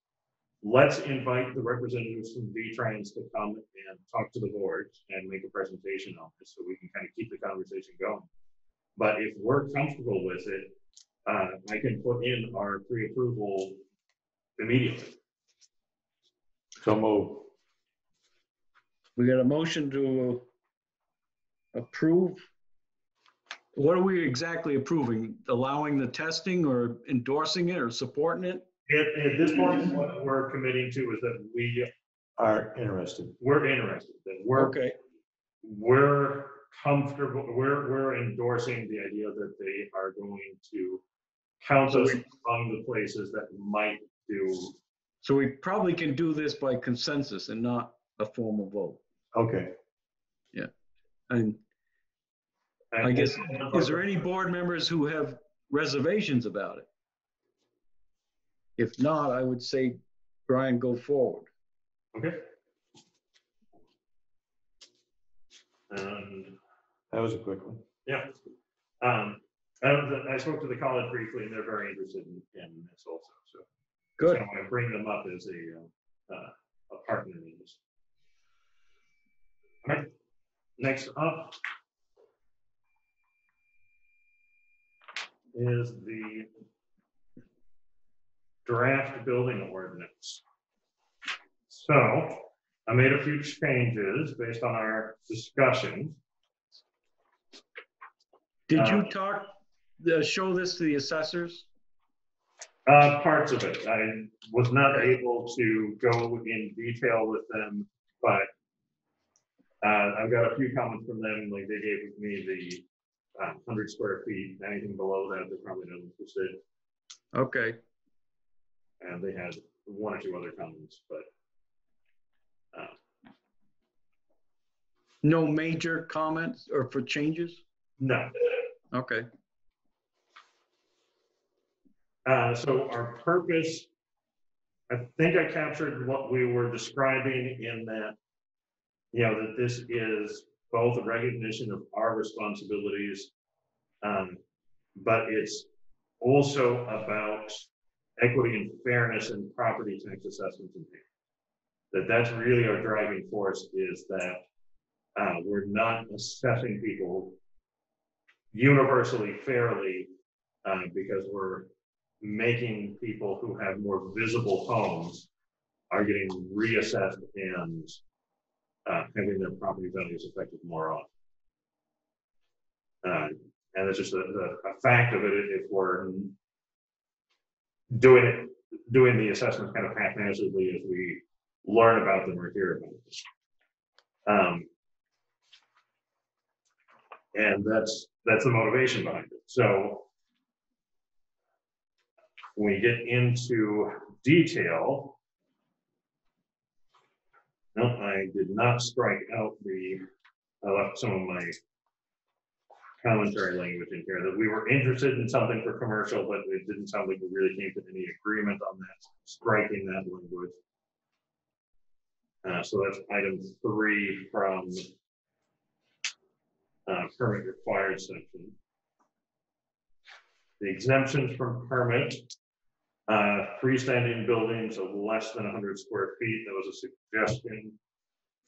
let's invite the representatives from V-Trans to come and talk to the board and make a presentation on this, so we can kind of keep the conversation going. But if we're comfortable with it, uh, I can put in our pre-approval immediately. So move. We got a motion to approve? What are we exactly approving? Allowing the testing or endorsing it or supporting it? At, at this point, what we're committing to is that we, Are interested. we're interested, that we're Okay, we're comfortable, we're, we're endorsing the idea that they are going to count us among the places that might do. so we probably can do this by consensus and not a formal vote. Okay. Yeah. And I guess, is there any board members who have reservations about it? If not, I would say, Brian, go forward. Okay. And, That was a quick one. yeah, um, I, I spoke to the college briefly and they're very interested in, in this also, so. Good. I want to bring them up as a, uh, a partner in this. All right, next up is the draft building ordinance. So I made a few changes based on our discussion. Did you Uh, talk, uh, show this to the assessors? Uh, parts of it. I was not able to go in detail with them, but uh, I've got a few comments from them, like they gave me the uh, hundred square feet, anything below that, they're probably not interested. Okay, And they had one or two other comments, but uh, no major comments or for changes? no. Okay, Uh, so our purpose, I think I captured what we were describing in that, you know, that this is both a recognition of our responsibilities, um, but it's also about equity and fairness in property tax assessments and. That that's really our driving force is that uh, we're not assessing people universally fairly uh, because we're making people who have more visible homes are getting reassessed and uh, having their property values affected more often. Uh, and it's just a, a, a fact of it, if we're doing it, doing the assessments kind of haphazardly as we learn about them or hear about them. Um, and that's, that's the motivation behind it. So when we get into detail, No, I did not strike out the, I left some of my commentary language in here, that we were interested in something for commercial, but it didn't sound like we really came to any agreement on that, striking that language. Uh, so that's item three from uh, permit required section. The exemptions from permit, uh, freestanding buildings of less than hundred square feet, that was a suggestion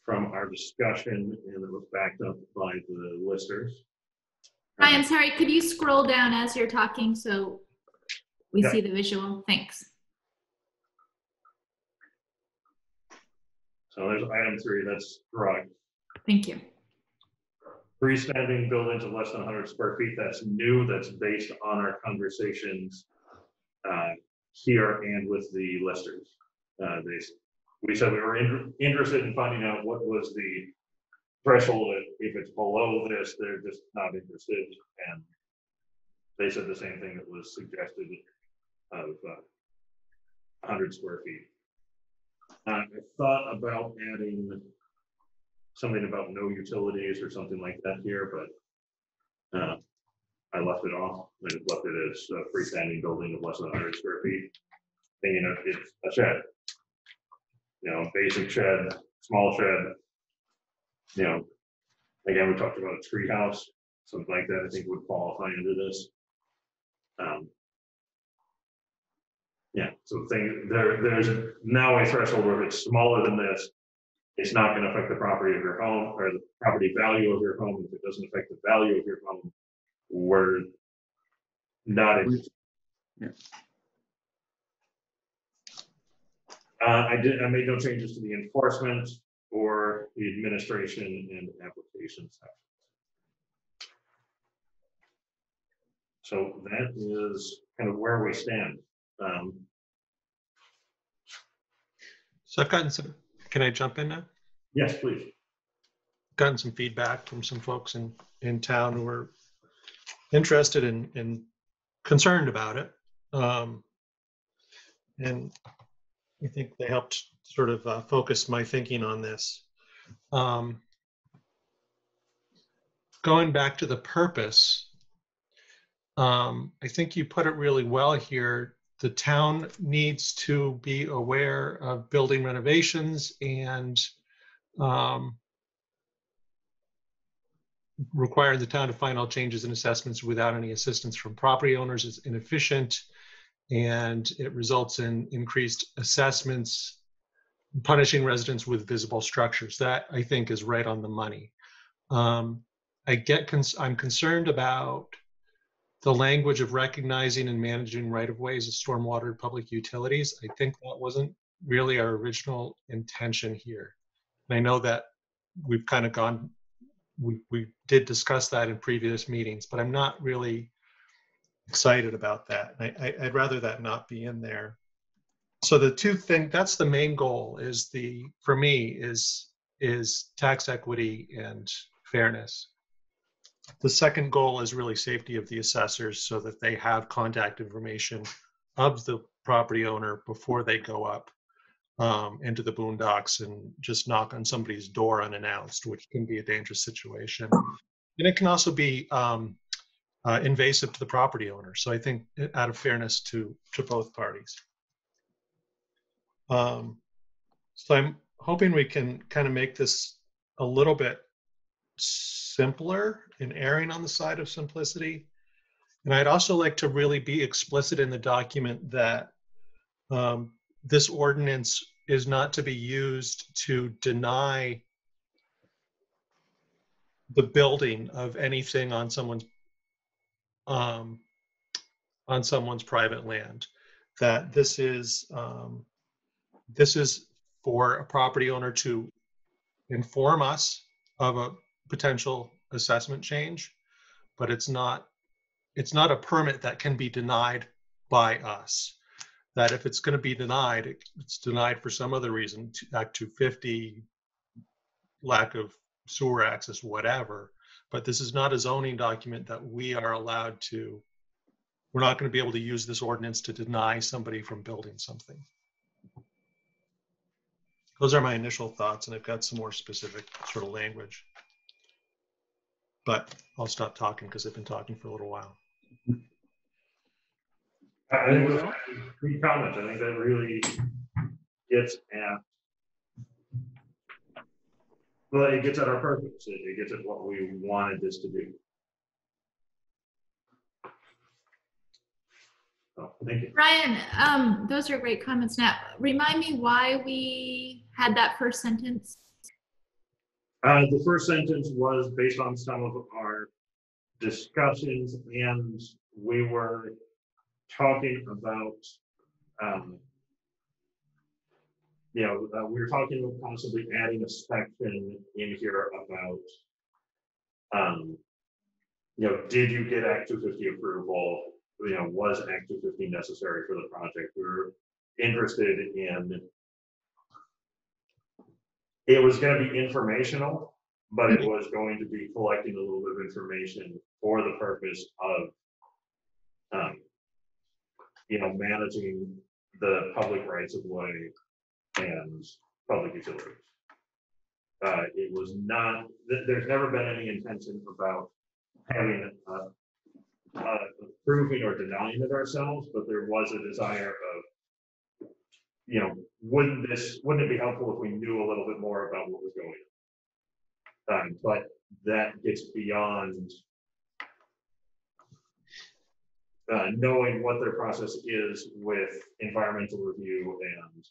from our discussion, and it was backed up by the listers. Ryan, sorry, could you scroll down as you're talking so we Yeah. see the visual? Thanks. So there's item three, that's correct. Thank you. freestanding buildings of less than hundred square feet, that's new, that's based on our conversations uh, here and with the listers. Uh, They, we said we were in- interested in finding out what was the threshold, if it's below this, they're just not interested, and they said the same thing that was suggested of uh, hundred square feet. Uh, I thought about adding something about no utilities or something like that here, but uh, I left it off. I just left it as a freestanding building of less than hundred square feet. And, you know, it's a shed. You know, basic shed, small shed. You know, again, we talked about a tree house, something like that, I think would qualify under this. Um, Yeah, so the thing, there, there's now a threshold where if it's smaller than this, it's not gonna affect the property of your home or the property value of your home. If it doesn't affect the value of your home, we're not. interested. Yeah. Uh, I did, I made no changes to the enforcement or the administration and application section. So that is kind of where we stand. Um, So I've gotten some, can I jump in now? yes, please. Gotten some feedback from some folks in, in town who are interested in, in concerned about it. Um, and I think they helped sort of uh, focus my thinking on this. Um, going back to the purpose, um, I think you put it really well here. The town needs to be aware of building renovations and um, requiring the town to find all changes and assessments without any assistance from property owners is inefficient and it results in increased assessments punishing residents with visible structures. That i think is right on the money. Um, i get i'm concerned about the language of recognizing and managing right of ways of stormwater public utilities. I think that wasn't really our original intention here. And i know that we've kind of gone we, we did discuss that in previous meetings, but I'm not really excited about that. I, I'd rather that not be in there. So the two thing that's the main goal is the for me is is tax equity and fairness. The second goal is really safety of the assessors so that they have contact information of the property owner before they go up um, into the boondocks and just knock on somebody's door unannounced, which can be a dangerous situation. And it can also be um, uh, invasive to the property owner. So I think out of fairness to to both parties. Um, so I'm hoping we can kind of make this a little bit simpler and erring on the side of simplicity. And I'd also like to really be explicit in the document that um, this ordinance is not to be used to deny the building of anything on someone's um, on someone's private land. That this is um, this is for a property owner to inform us of a potential assessment change, but it's not it's not a permit that can be denied by us that if it's going to be denied, it's denied for some other reason, Act 250, lack of sewer access, whatever. But this is not a zoning document that we are allowed to, we're not going to be able to use this ordinance to deny somebody from building something. Those are my initial thoughts, and I've got some more specific sort of language. But I'll stop talking because I've been talking for a little while. I think. I think that really gets at. Well, it gets at our purpose. It it gets at what we wanted this to do. So, thank you. Ryan, um, those are great comments. Now, remind me why we had that first sentence. Uh, the first sentence was based on some of our discussions and we were talking about, um, you know, uh, we were talking about possibly adding a section in here about, um, you know, did you get Act two fifty approval? You know, was Act two fifty necessary for the project? We We're interested in it was gonna be informational, but it was going to be collecting a little bit of information for the purpose of, um, you know, managing the public rights of way and public utilities. Uh, it was not, th- there's never been any intention about having, uh, uh, approving or denying it ourselves, but there was a desire of, you know, wouldn't this, wouldn't it be helpful if we knew a little bit more about what was going on? Um, but that gets beyond uh, knowing what their process is with environmental review and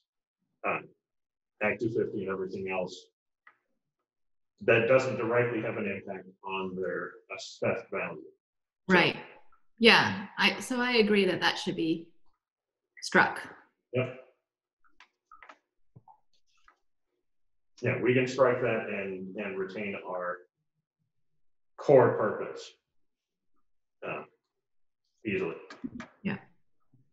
Act two fifty and everything else. That doesn't directly have an impact on their assessed value. Right. Yeah, I, so I agree that that should be struck. Yep. Yeah, we can strike that and, and retain our core purpose. uh, Easily.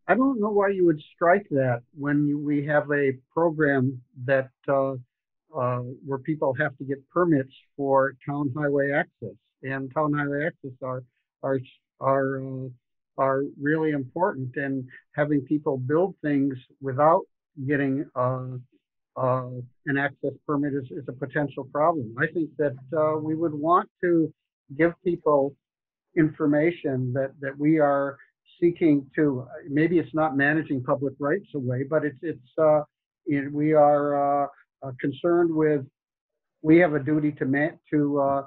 I don't know why you would strike that when we have a program that, uh, uh, where people have to get permits for town highway access. And town highway access are, are, are, uh, are really important and having people build things without getting, uh, uh, an access permit is, is a potential problem. I think that, uh, we would want to give people information that, that we are seeking to, maybe it's not managing public rights away, but it's, it's, uh, we are, uh, uh, concerned with, we have a duty to ma, to, uh,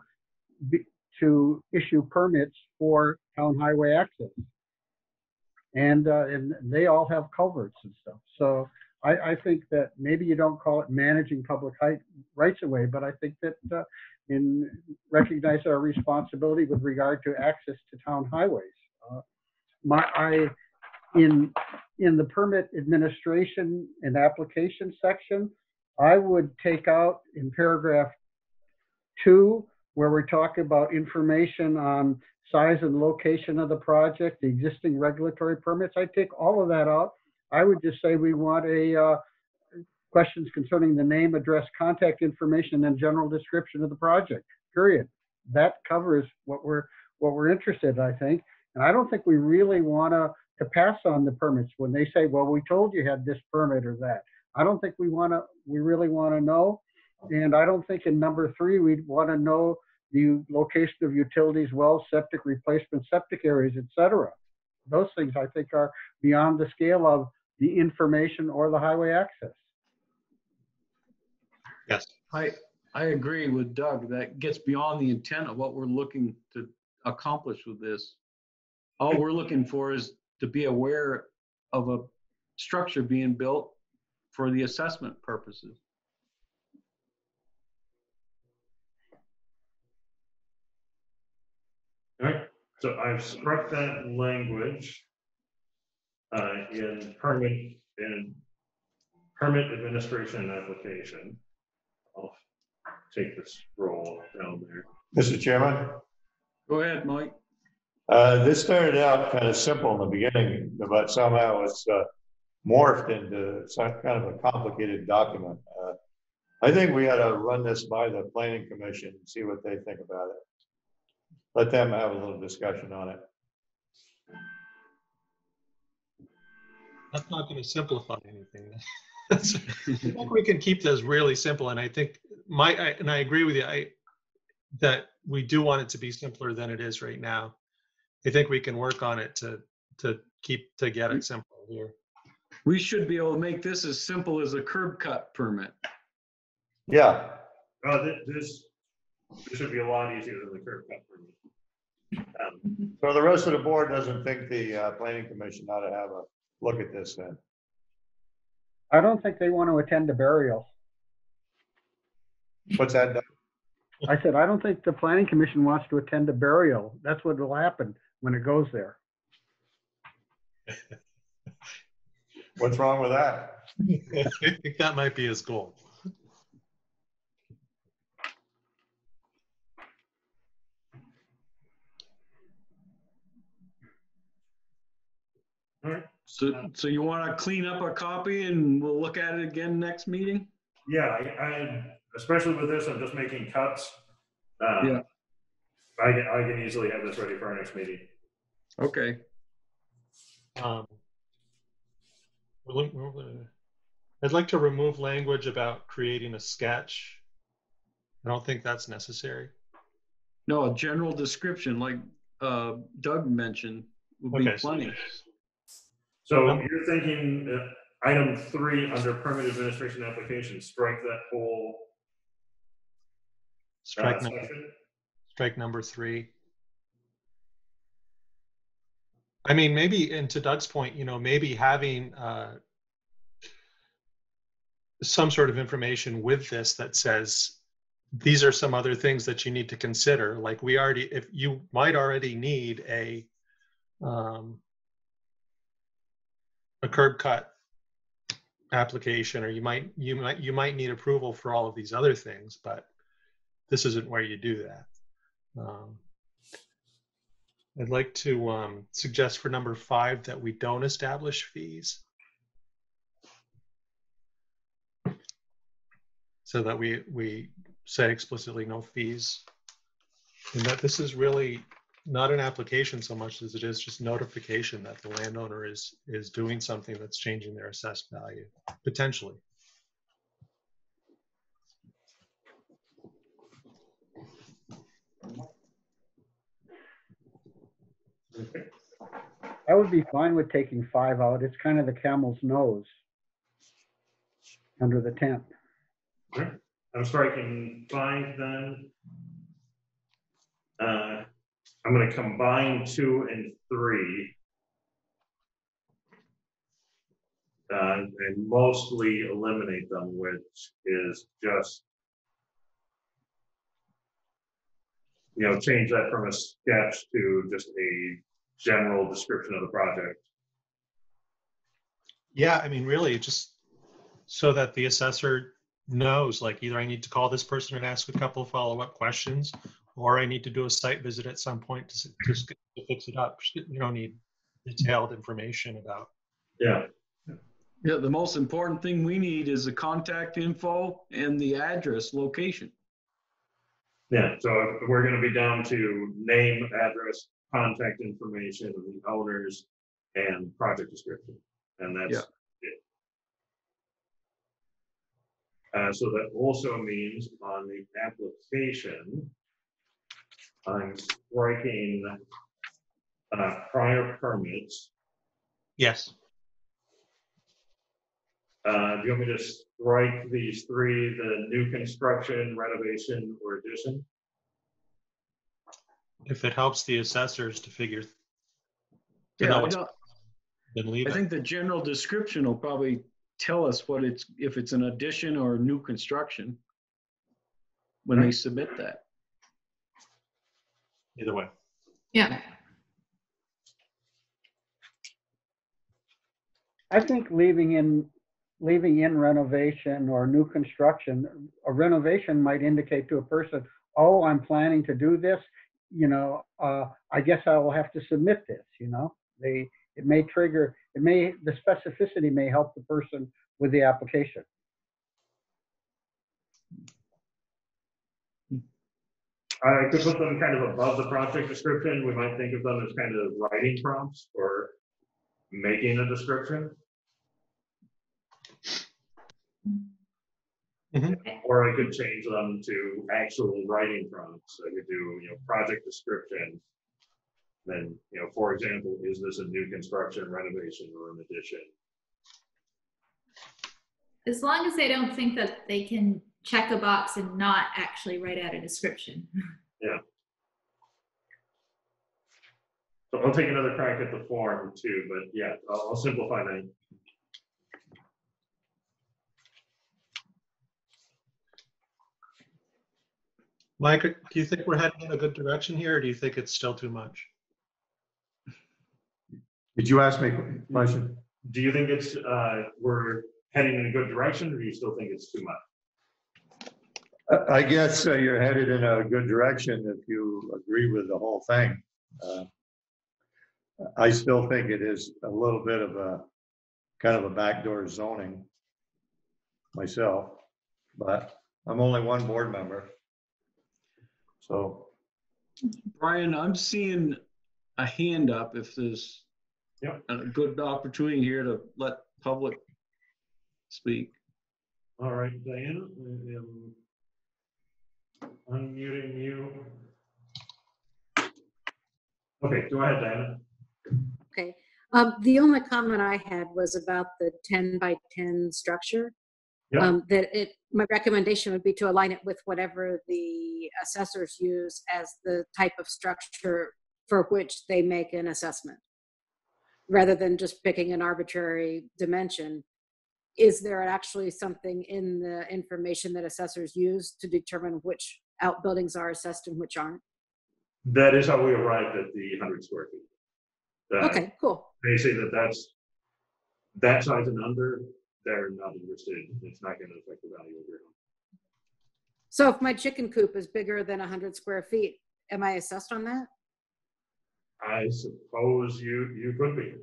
be, to issue permits for town highway access. And, uh, and they all have culverts and stuff. So I, I think that maybe you don't call it managing public height, rights away, but I think that, uh, in recognize our responsibility with regard to access to town highways. Uh, my, I, in, in the permit administration and application section, I would take out in paragraph two, where we're talking about information on size and location of the project, the existing regulatory permits, I'd take all of that out. I would just say we want a, uh, questions concerning the name, address, contact information, and general description of the project, period. That covers what we're, what we're interested, in, I think. And I don't think we really want to, to pass on the permits when they say, well, we told you had this permit or that. I don't think we want to, we really want to know. And I don't think in number three, we'd want to know the location of utilities, wells, septic replacement, septic areas, etc. Those things I think are beyond the scale of the information or the highway access. Yes. I, I agree with Doug. That gets beyond the intent of what we're looking to accomplish with this. All we're looking for is to be aware of a structure being built for the assessment purposes. All right, so I've struck that language uh, in permit, in permit administration and application. I'll take this roll down there. Mr. Chairman, Go ahead, Mike. Uh, this started out kind of simple in the beginning, but somehow it's uh, morphed into some kind of a complicated document. Uh, I think we ought to run this by the planning commission and see what they think about it. Let them have a little discussion on it. That's not going to simplify anything. I think we can keep this really simple, and I think my, I- and I agree with you, I, that we do want it to be simpler than it is right now. I think we can work on it to, to keep, to get it simple here. We should be able to make this as simple as a curb cut permit. Yeah, Uh, thi- this, this should be a lot easier than the curb cut for me. Um, so the rest of the board doesn't think the uh, planning commission ought to have a look at this then? I don't think they want to attend a burial. What's that? Doug? I said, I don't think the planning commission wants to attend a burial. That's what will happen when it goes there. What's wrong with that? I think that might be his goal. All right, So, so you want to clean up a copy and we'll look at it again next meeting? yeah, I, I, especially with this, I'm just making cuts. Um, Yeah. I can, I can easily have this ready for our next meeting. Okay. Um, we're look- we're- I'd like to remove language about creating a sketch. I don't think that's necessary. No, a general description like uh, Doug mentioned would be Okay, so- plenty. So Um, you're thinking, uh, item three, under permit administration application, strike that whole uh, Strike, num- section? strike number three. I mean, maybe, and to Doug's point, you know, maybe having uh, some sort of information with this that says, these are some other things that you need to consider. Like we already, if you might already need a, um, a curb cut application, or you might, you might, you might need approval for all of these other things, but this isn't where you do that. Um, I'd like to um, suggest for number five that we don't establish fees. So that we, we say explicitly no fees. And that this is really not an application so much as it is just notification that the landowner is, is doing something that's changing their assessed value, potentially. I would be fine with taking five out. It's kind of the camel's nose under the tent. I'm striking five then. Uh, I'm gonna combine two and three. Uh, and mostly eliminate them, which is just. You know, change that from a sketch to just a general description of the project. Yeah, I mean, really, just so that the assessor knows, like, either I need to call this person and ask a couple of follow-up questions, or I need to do a site visit at some point to, s- to to fix it up. You don't need detailed information about. Yeah. Yeah, the most important thing we need is the contact info and the address, location. Yeah, so we're gonna be down to name, address, contact information of the owners and project description. And that's it. Uh, so that also means on the application, I'm striking uh, prior permits. Yes. Uh, do you want me to strike these three, the new construction, renovation, or addition? If it helps the assessors to figure, to Yeah, know I what's, don't- then leave I it. think the general description will probably tell us what it's, if it's an addition or new construction when they submit that. Either way. Yeah. I think leaving in, leaving in renovation or new construction, a renovation might indicate to a person, oh, I'm planning to do this, you know, uh, I guess I will have to submit this, you know? They, it may trigger, it may, the specificity may help the person with the application. I could put them kind of above the project description. We might think of them as kind of writing prompts or making a description. Mm-hmm. Or I could change them to actual writing prompts. I could do, you know, project description. Then, you know, for example, is this a new construction renovation or an addition? As long as they don't think that they can check a box and not actually write out a description. Yeah. So I'll take another crack at the form too, but yeah, I'll, I'll simplify that. Mike, do you think we're heading in a good direction here, or do you think it's still too much? Did you ask me a question? Do you think it's, uh, we're heading in a good direction or do you still think it's too much? I- I guess uh, you're headed in a good direction if you agree with the whole thing. Uh, I still think it is a little bit of a, kind of a backdoor zoning myself, but I'm only one board member. So, Brian, I'm seeing a hand up if there's Yep. a good opportunity here to let public speak. All right, Diana, I am unmuting you. Okay, go ahead, Diana. Okay, um, the only comment I had was about the ten by ten structure. Yeah. Um, that it, my recommendation would be to align it with whatever the assessors use as the type of structure for which they make an assessment. Rather than just picking an arbitrary dimension, is there actually something in the information that assessors use to determine which outbuildings are assessed and which aren't? That is how we arrived at the hundred square feet. That- Okay, cool. They say that that's, that size and under, they're not interested. It's not gonna affect the value of your home. So if my chicken coop is bigger than 100 square feet, am I assessed on that? I suppose you, you could be.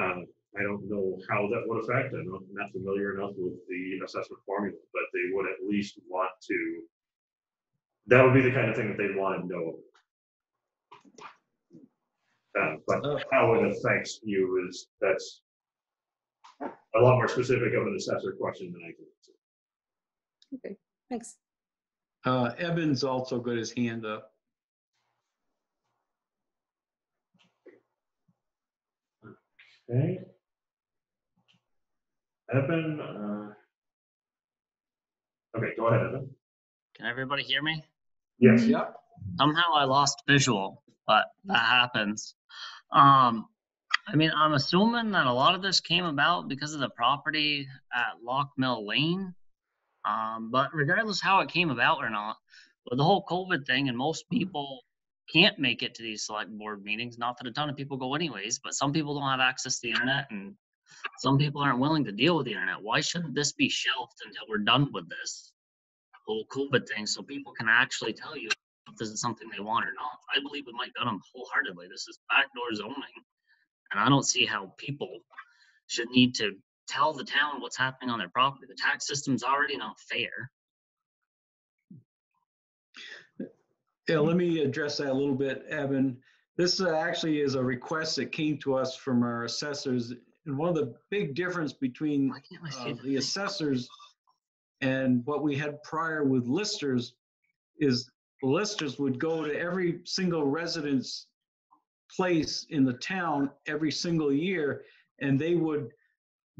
Um, I don't know how that would affect, I'm not- not familiar enough with the assessment formula, but they would at least want to. That would be the kind of thing that they'd want to know. Uh, but Uh, how it affects you is, that's a lot more specific of an assessor question than I can answer. Okay, thanks. Uh, Evan's also got his hand up. Okay. Evan, uh. Okay, go ahead, Evan. Can everybody hear me? Yes. Yep. Somehow I lost visual, but that happens. Um, I mean, I'm assuming that a lot of this came about because of the property at Lock Mill Lane. Um, but regardless how it came about or not, with the whole COVID thing and most people can't make it to these select board meetings, not that a ton of people go anyways, but some people don't have access to the internet and some people aren't willing to deal with the internet. Why shouldn't this be shelved until we're done with this whole COVID thing so people can actually tell you if this is something they want or not. I believe with Mike Dunham wholeheartedly. This is backdoor zoning. And I don't see how people should need to tell the town what's happening on their property. The tax system's already not fair. Yeah, let me address that a little bit, Evan. This uh, actually is a request that came to us from our assessors. And one of the big difference between Why can't I see uh, the assessors and what we had prior with listers is listers would go to every single residence place in the town every single year, and they would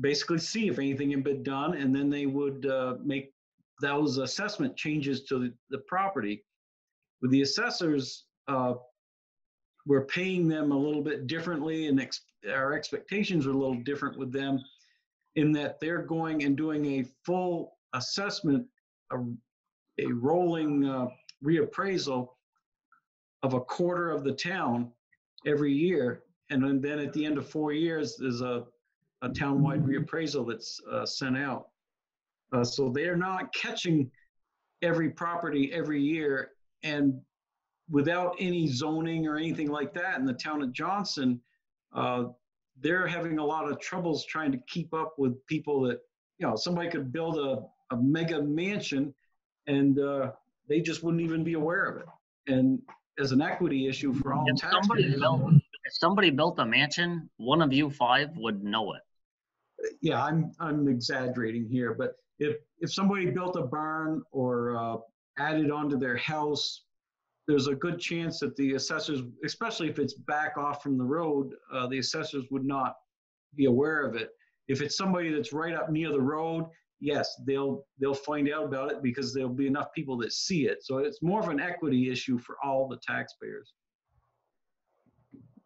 basically see if anything had been done, and then they would uh, make those assessment changes to the, the property. With the assessors, uh, we're paying them a little bit differently, and ex- our expectations are a little different with them in that they're going and doing a full assessment, a, a rolling uh, reappraisal of a quarter of the town every year. And then- at the end of four years, there's a, a townwide reappraisal that's uh, sent out. Uh, So they're not catching every property every year. And without any zoning or anything like that in the town of Johnson, uh, they're having a lot of troubles trying to keep up with people that, you know, somebody could build a, a mega mansion and uh, they just wouldn't even be aware of it. And as an equity issue for all If somebody built, if somebody built a mansion, one of you five would know it. yeah, I'm, I'm exaggerating here, but if, if somebody built a barn or uh, added onto their house, there's a good chance that the assessors, especially if it's back off from the road, uh, the assessors would not be aware of it. If it's somebody that's right up near the road, yes, they'll, they'll find out about it because there'll be enough people that see it. So it's more of an equity issue for all the taxpayers.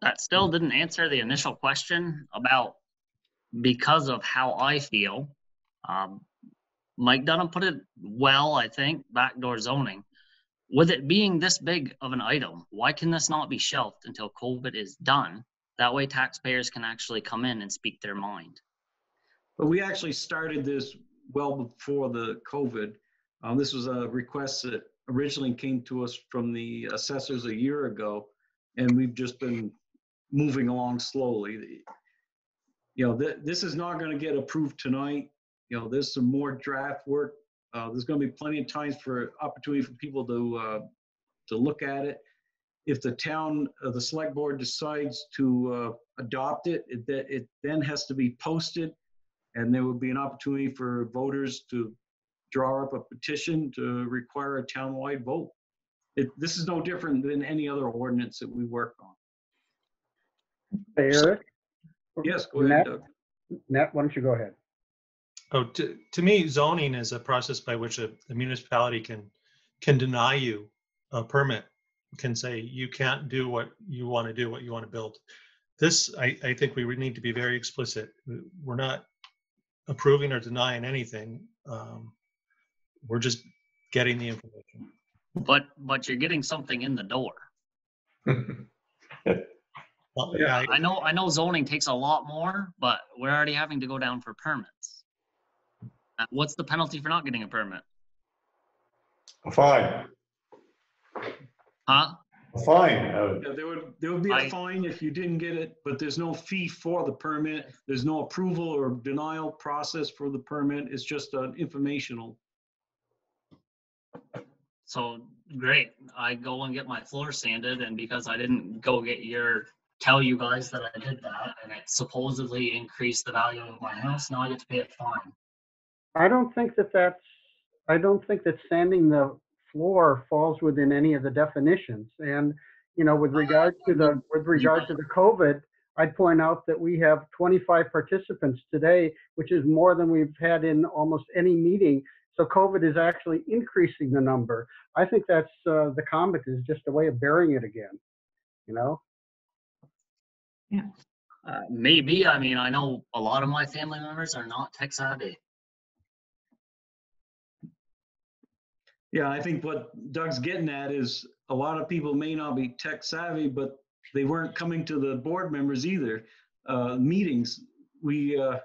That still didn't answer the initial question about because of how I feel. Um, Mike Dunham put it well, I think, backdoor zoning. With it being this big of an item, why can this not be shelved until COVID is done? That way taxpayers can actually come in and speak their mind. But we actually started this well before the COVID. Um, this was a request that originally came to us from the assessors a year ago, and we've just been moving along slowly. You know, th- this is not going to get approved tonight. You know, there's some more draft work. Uh, there's going to be plenty of times for opportunity for people to uh, to look at it. If the town, uh, the select board decides to uh, adopt it, it, it then has to be posted and there would be an opportunity for voters to draw up a petition to require a townwide vote. It, this is no different than any other ordinance that we work on. Hey, Eric? Yes, go ahead, Nat? Doug. Nat, why don't you go ahead? Oh, to, to me, zoning is a process by which a, a municipality can, can deny you a permit, can say you can't do what you want to do, what you want to build. This, I, I think we would need to be very explicit. We're not approving or denying anything. Um, We're just getting the information. But, but you're getting something in the door. Well, yeah, I- I know, I know zoning takes a lot more, but we're already having to go down for permits. Uh, What's the penalty for not getting a permit? A fine, Huh? A fine. uh, Yeah, there would, there would be a fine if you didn't get it, but there's no fee for the permit. There's no approval or denial process for the permit. It's just an informational. So, great, I go and get my floor sanded and because I didn't go get your, tell you guys that I did that and it supposedly increased the value of my house, now I get to pay a fine. I don't think that that's, I don't think that sanding the floor falls within any of the definitions. And, you know, with regard to the, with regard to the COVID, I'd point out that we have 25 participants today, which is more than we've had in almost any meeting. So COVID is actually increasing the number. I think that's, uh, the comment is just a way of burying it again, you know? Uh, maybe, I mean, I know a lot of my family members are not tech savvy. Yeah, I think what Doug's getting at is a lot of people may not be tech savvy, but they weren't coming to the board members either. Uh, meetings, we, uh,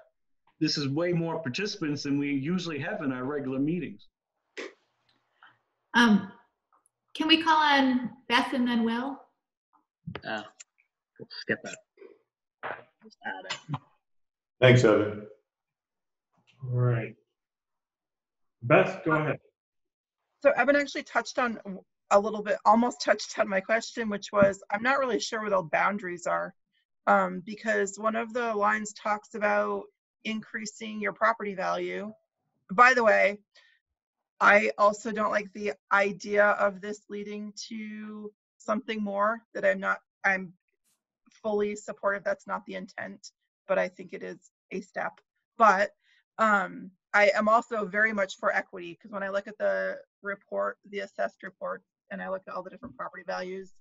this is way more participants than we usually have in our regular meetings. Um, can we call on Beth and then Will? Uh, we'll skip that. Just add it. Thanks, Evan. All right. Beth, go ahead. So Evan actually touched on a little bit, almost touched on my question, which was I'm not really sure what all boundaries are. Um, because one of the lines talks about increasing your property value. By the way, I also don't like the idea of this leading to something more that I'm not, I'm fully supportive. That's not the intent, but I think it is a step. But um, I am also very much for equity because when I look at the report, the assessed report, and I look at all the different property values,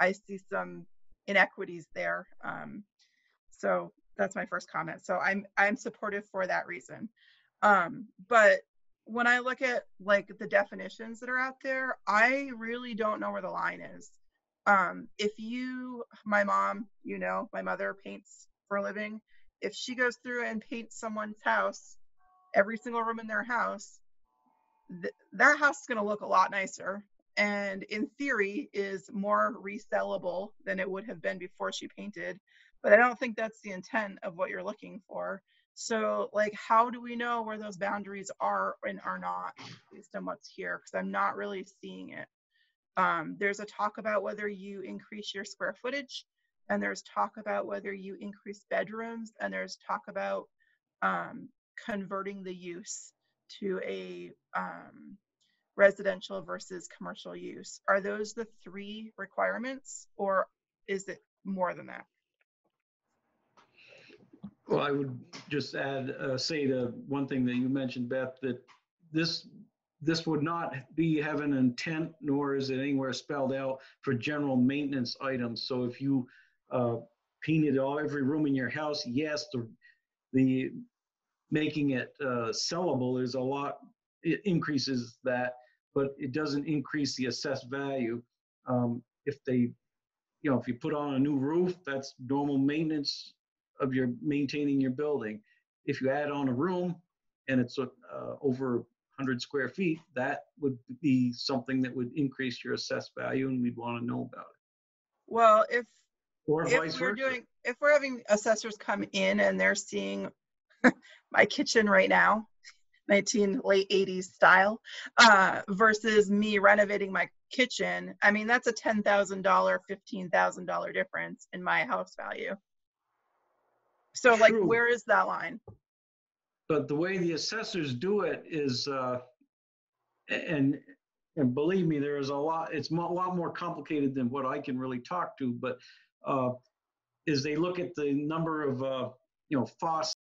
I see some inequities there. Um, so that's my first comment. So I'm I'm supportive for that reason. Um, but when I look at like the definitions that are out there, I really don't know where the line is. Um, if you, my mom, you know, my mother paints for a living. If she goes through and paints someone's house, every single room in their house, th- that house is going to look a lot nicer and in theory is more resellable than it would have been before she painted but i don't think that's the intent of what you're looking for. So like how do we know where those boundaries are and are not based on what's here? Because i'm not really seeing it. Um, there's a talk about whether you increase your square footage and there's talk about whether you increase bedrooms and there's talk about um, converting the use to a um, residential versus commercial use. Are those the three requirements or is it more than that? Well, I would just add, uh, say to one thing that you mentioned, Beth, that this, this would not be have an intent, nor is it anywhere spelled out for general maintenance items. So if you, uh, painted all, every room in your house, yes, the, the, making it, uh, sellable is a lot, it increases that, but it doesn't increase the assessed value. Um, if they, you know, if you put on a new roof, that's normal maintenance of your maintaining your building. If you add on a room and it's uh, over 100 square feet, that would be something that would increase your assessed value, and we'd want to know about it. Well, if Or if we're versa. doing, if we're having assessors come in and they're seeing my kitchen right now, 19 late 80s style, uh, versus me renovating my kitchen, I mean, that's a $10,000, $15,000 difference in my house value. So like, where is that line? But the way the assessors do it is, uh, and, and believe me, there is a lot, it's a lot more complicated than what I can really talk to, but, uh, is they look at the number of, uh, you know, faucets